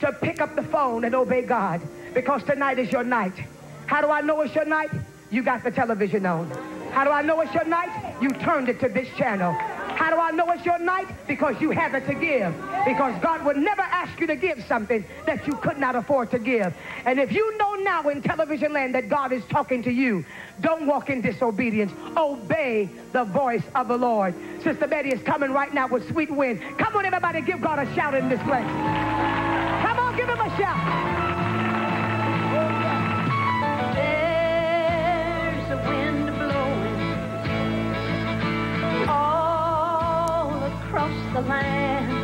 to pick up the phone and obey God because tonight is your night. How do I know it's your night? You got the television on. How do I know it's your night? You turned it to this channel. How do I know it's your night? Because you have it to give. Because God would never ask you to give something that you could not afford to give. And if you know now in television land that God is talking to you, don't walk in disobedience. Obey the voice of the Lord. Sister Betty is coming right now with sweet wind. Come on, everybody, give God a shout in this place. Come on, give him a shout. Across the land.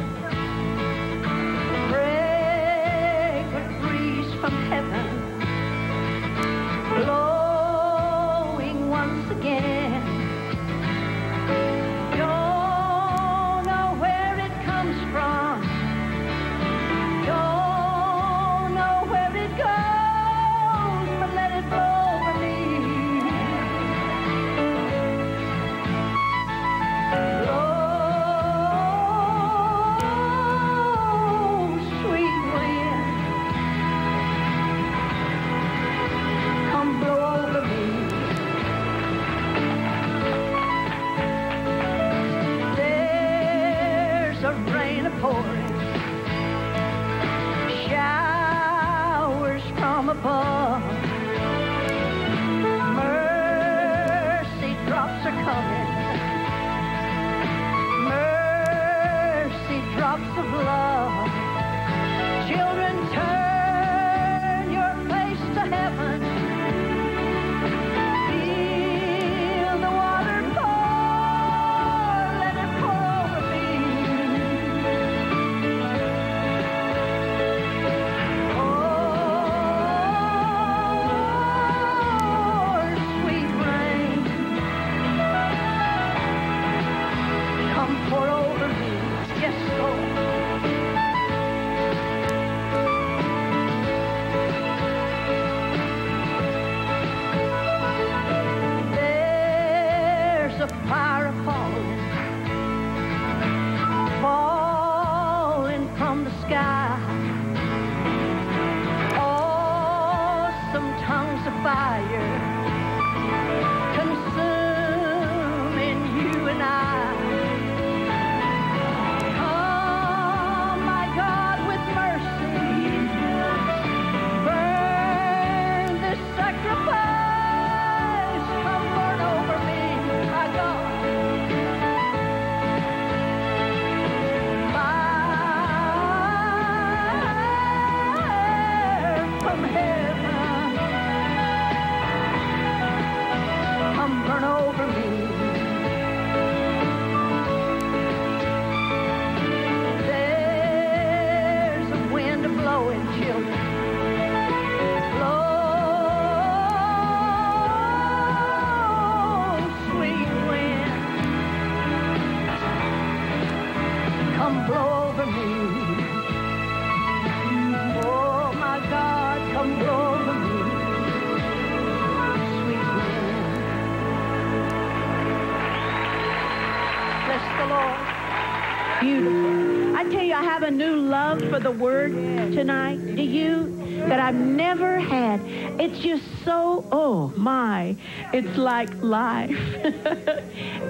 It's like life.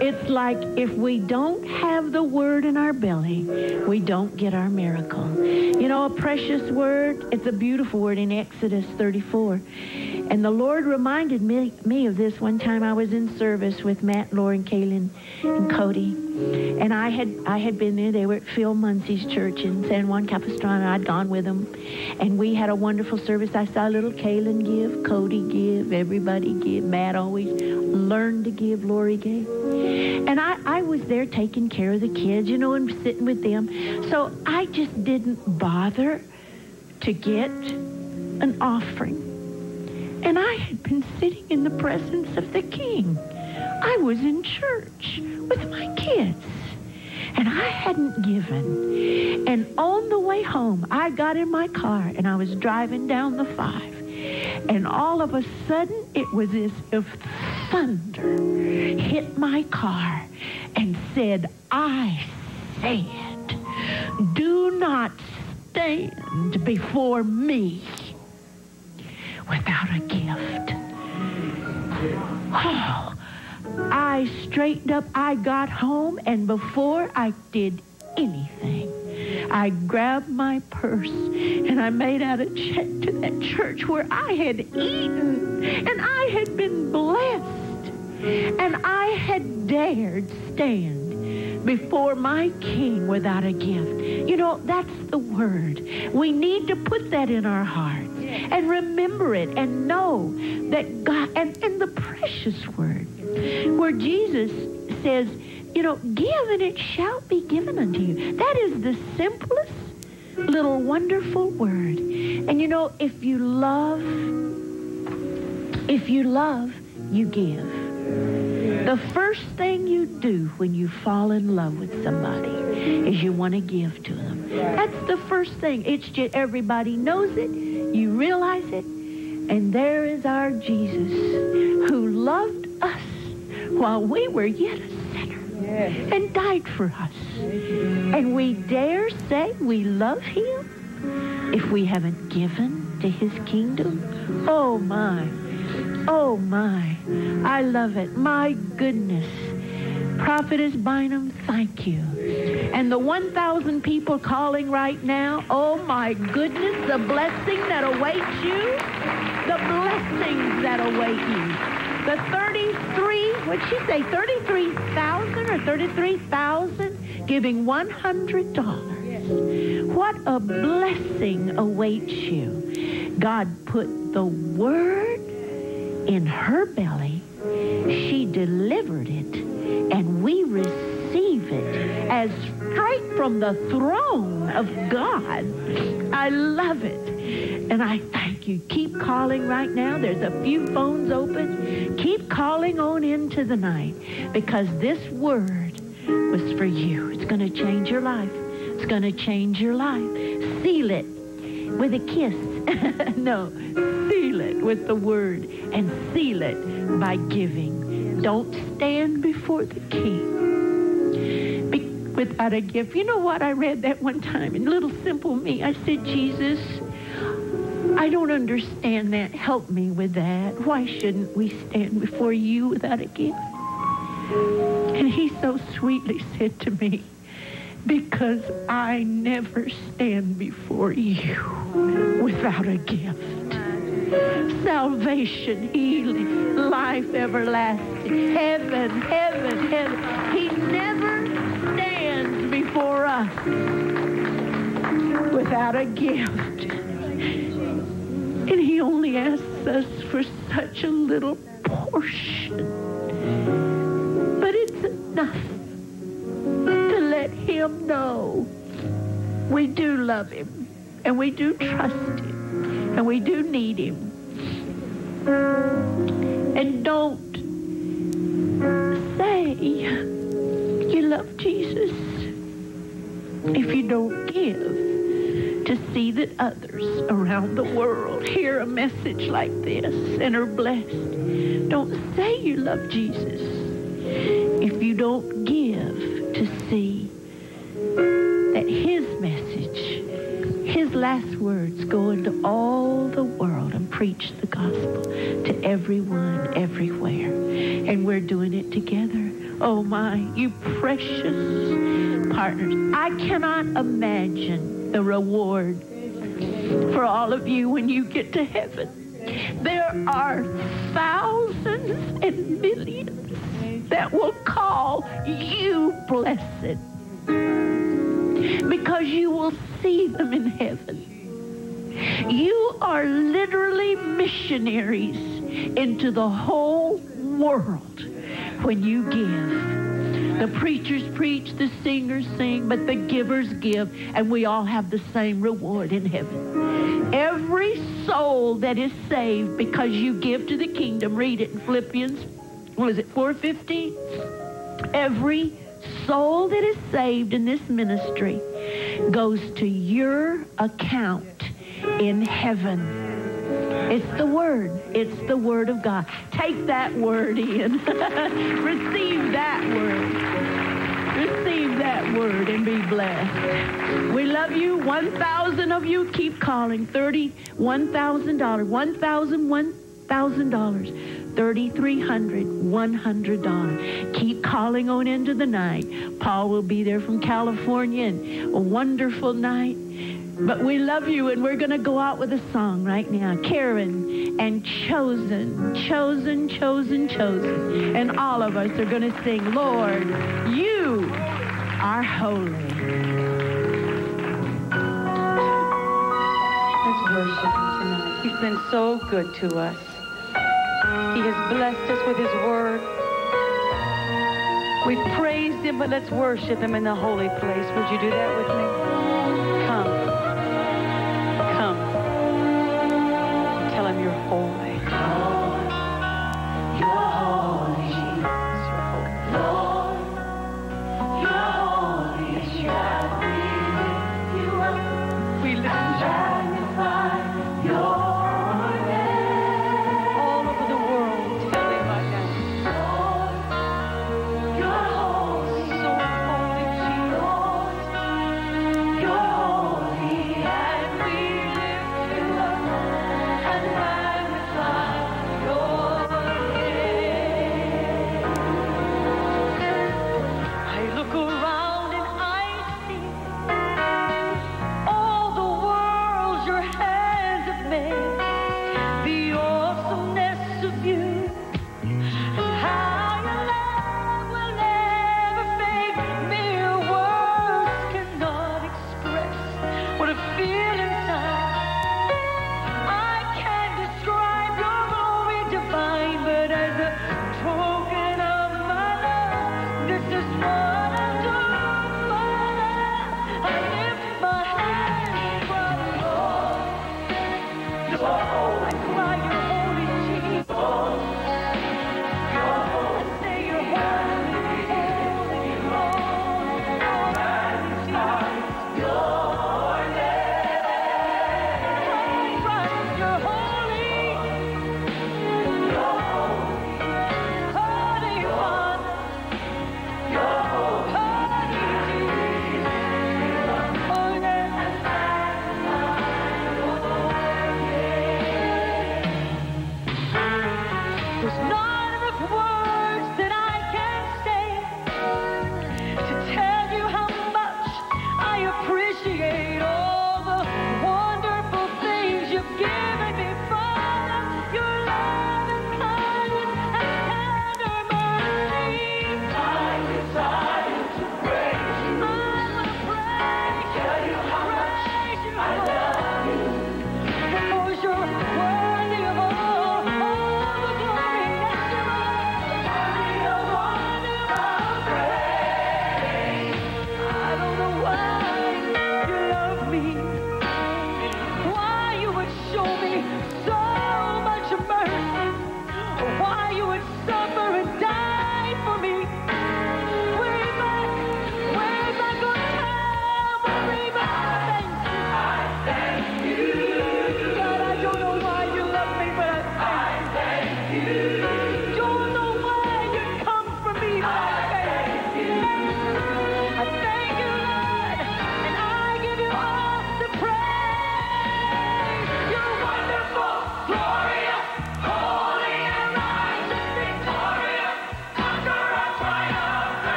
it's like if we don't have the word in our belly, we don't get our miracle. You know, a precious word, it's a beautiful word in Exodus 34. And the Lord reminded me, me of this one time I was in service with Matt, Lauren, Kaylin, and Cody. And I had I had been there. They were at Phil Muncie's church in San Juan Capistrano. I'd gone with them, and we had a wonderful service. I saw little Kaylin give, Cody give, everybody give. Matt always learned to give. Lori gave, and I I was there taking care of the kids, you know, and sitting with them. So I just didn't bother to get an offering, and I had been sitting in the presence of the King. I was in church with my kids. And I hadn't given. And on the way home, I got in my car and I was driving down the five. And all of a sudden, it was as if thunder hit my car and said, I said, do not stand before me without a gift. Oh, I straightened up. I got home, and before I did anything, I grabbed my purse and I made out a check to that church where I had eaten and I had been blessed and I had dared stand before my king without a gift. You know, that's the word. We need to put that in our hearts and remember it and know that God, and, and the precious word where Jesus says, you know, give and it shall be given unto you. That is the simplest little wonderful word. And you know, if you love, if you love, you give. The first thing you do when you fall in love with somebody is you want to give to them. That's the first thing. It's just everybody knows it. You realize it. And there is our Jesus who loved us while we were yet a sinner and died for us. And we dare say we love him if we haven't given to his kingdom? Oh, my. Oh, my. I love it. My goodness. Prophetess Bynum, thank you. And the 1,000 people calling right now, oh, my goodness, the blessing that awaits you, the blessings that await you. The 33, what'd she say, 33,000 or 33,000 giving $100. What a blessing awaits you. God put the word in her belly. She delivered it, and we receive it as straight from the throne of God. I love it. And I you. Keep calling right now. There's a few phones open. Keep calling on into the night because this word was for you. It's going to change your life. It's going to change your life. Seal it with a kiss. no, seal it with the word and seal it by giving. Don't stand before the king without a gift. You know what? I read that one time in Little Simple Me. I said, Jesus, I don't understand that. Help me with that. Why shouldn't we stand before you without a gift? And he so sweetly said to me, because I never stand before you without a gift. Salvation, healing, life everlasting, heaven, heaven, heaven. He never stands before us without a gift. And he only asks us for such a little portion. But it's enough to let him know we do love him and we do trust him and we do need him. And don't say you love Jesus if you don't give to see that others around the world hear a message like this and are blessed. Don't say you love Jesus if you don't give to see that his message, his last words go into all the world and preach the gospel to everyone, everywhere. And we're doing it together. Oh my, you precious partners. I cannot imagine the reward for all of you when you get to heaven. There are thousands and millions that will call you blessed because you will see them in heaven. You are literally missionaries into the whole world when you give. The preachers preach, the singers sing, but the givers give, and we all have the same reward in heaven. Every soul that is saved because you give to the kingdom, read it in Philippians, what is it, 450? Every soul that is saved in this ministry goes to your account in heaven. It's the word. It's the word of God. Take that word in. Receive that word. Receive that word and be blessed. We love you. 1,000 of you keep calling. $31,000. $1,000, $1,000. 3300 $100. Keep calling on into the night. Paul will be there from California and a wonderful night. But we love you and we're going to go out with a song right now. Karen and Chosen, Chosen, Chosen, Chosen. And all of us are going to sing, Lord, you are holy. Let's worship him tonight. He's been so good to us. He has blessed us with his word. We've praised him, but let's worship him in the holy place. Would you do that with me?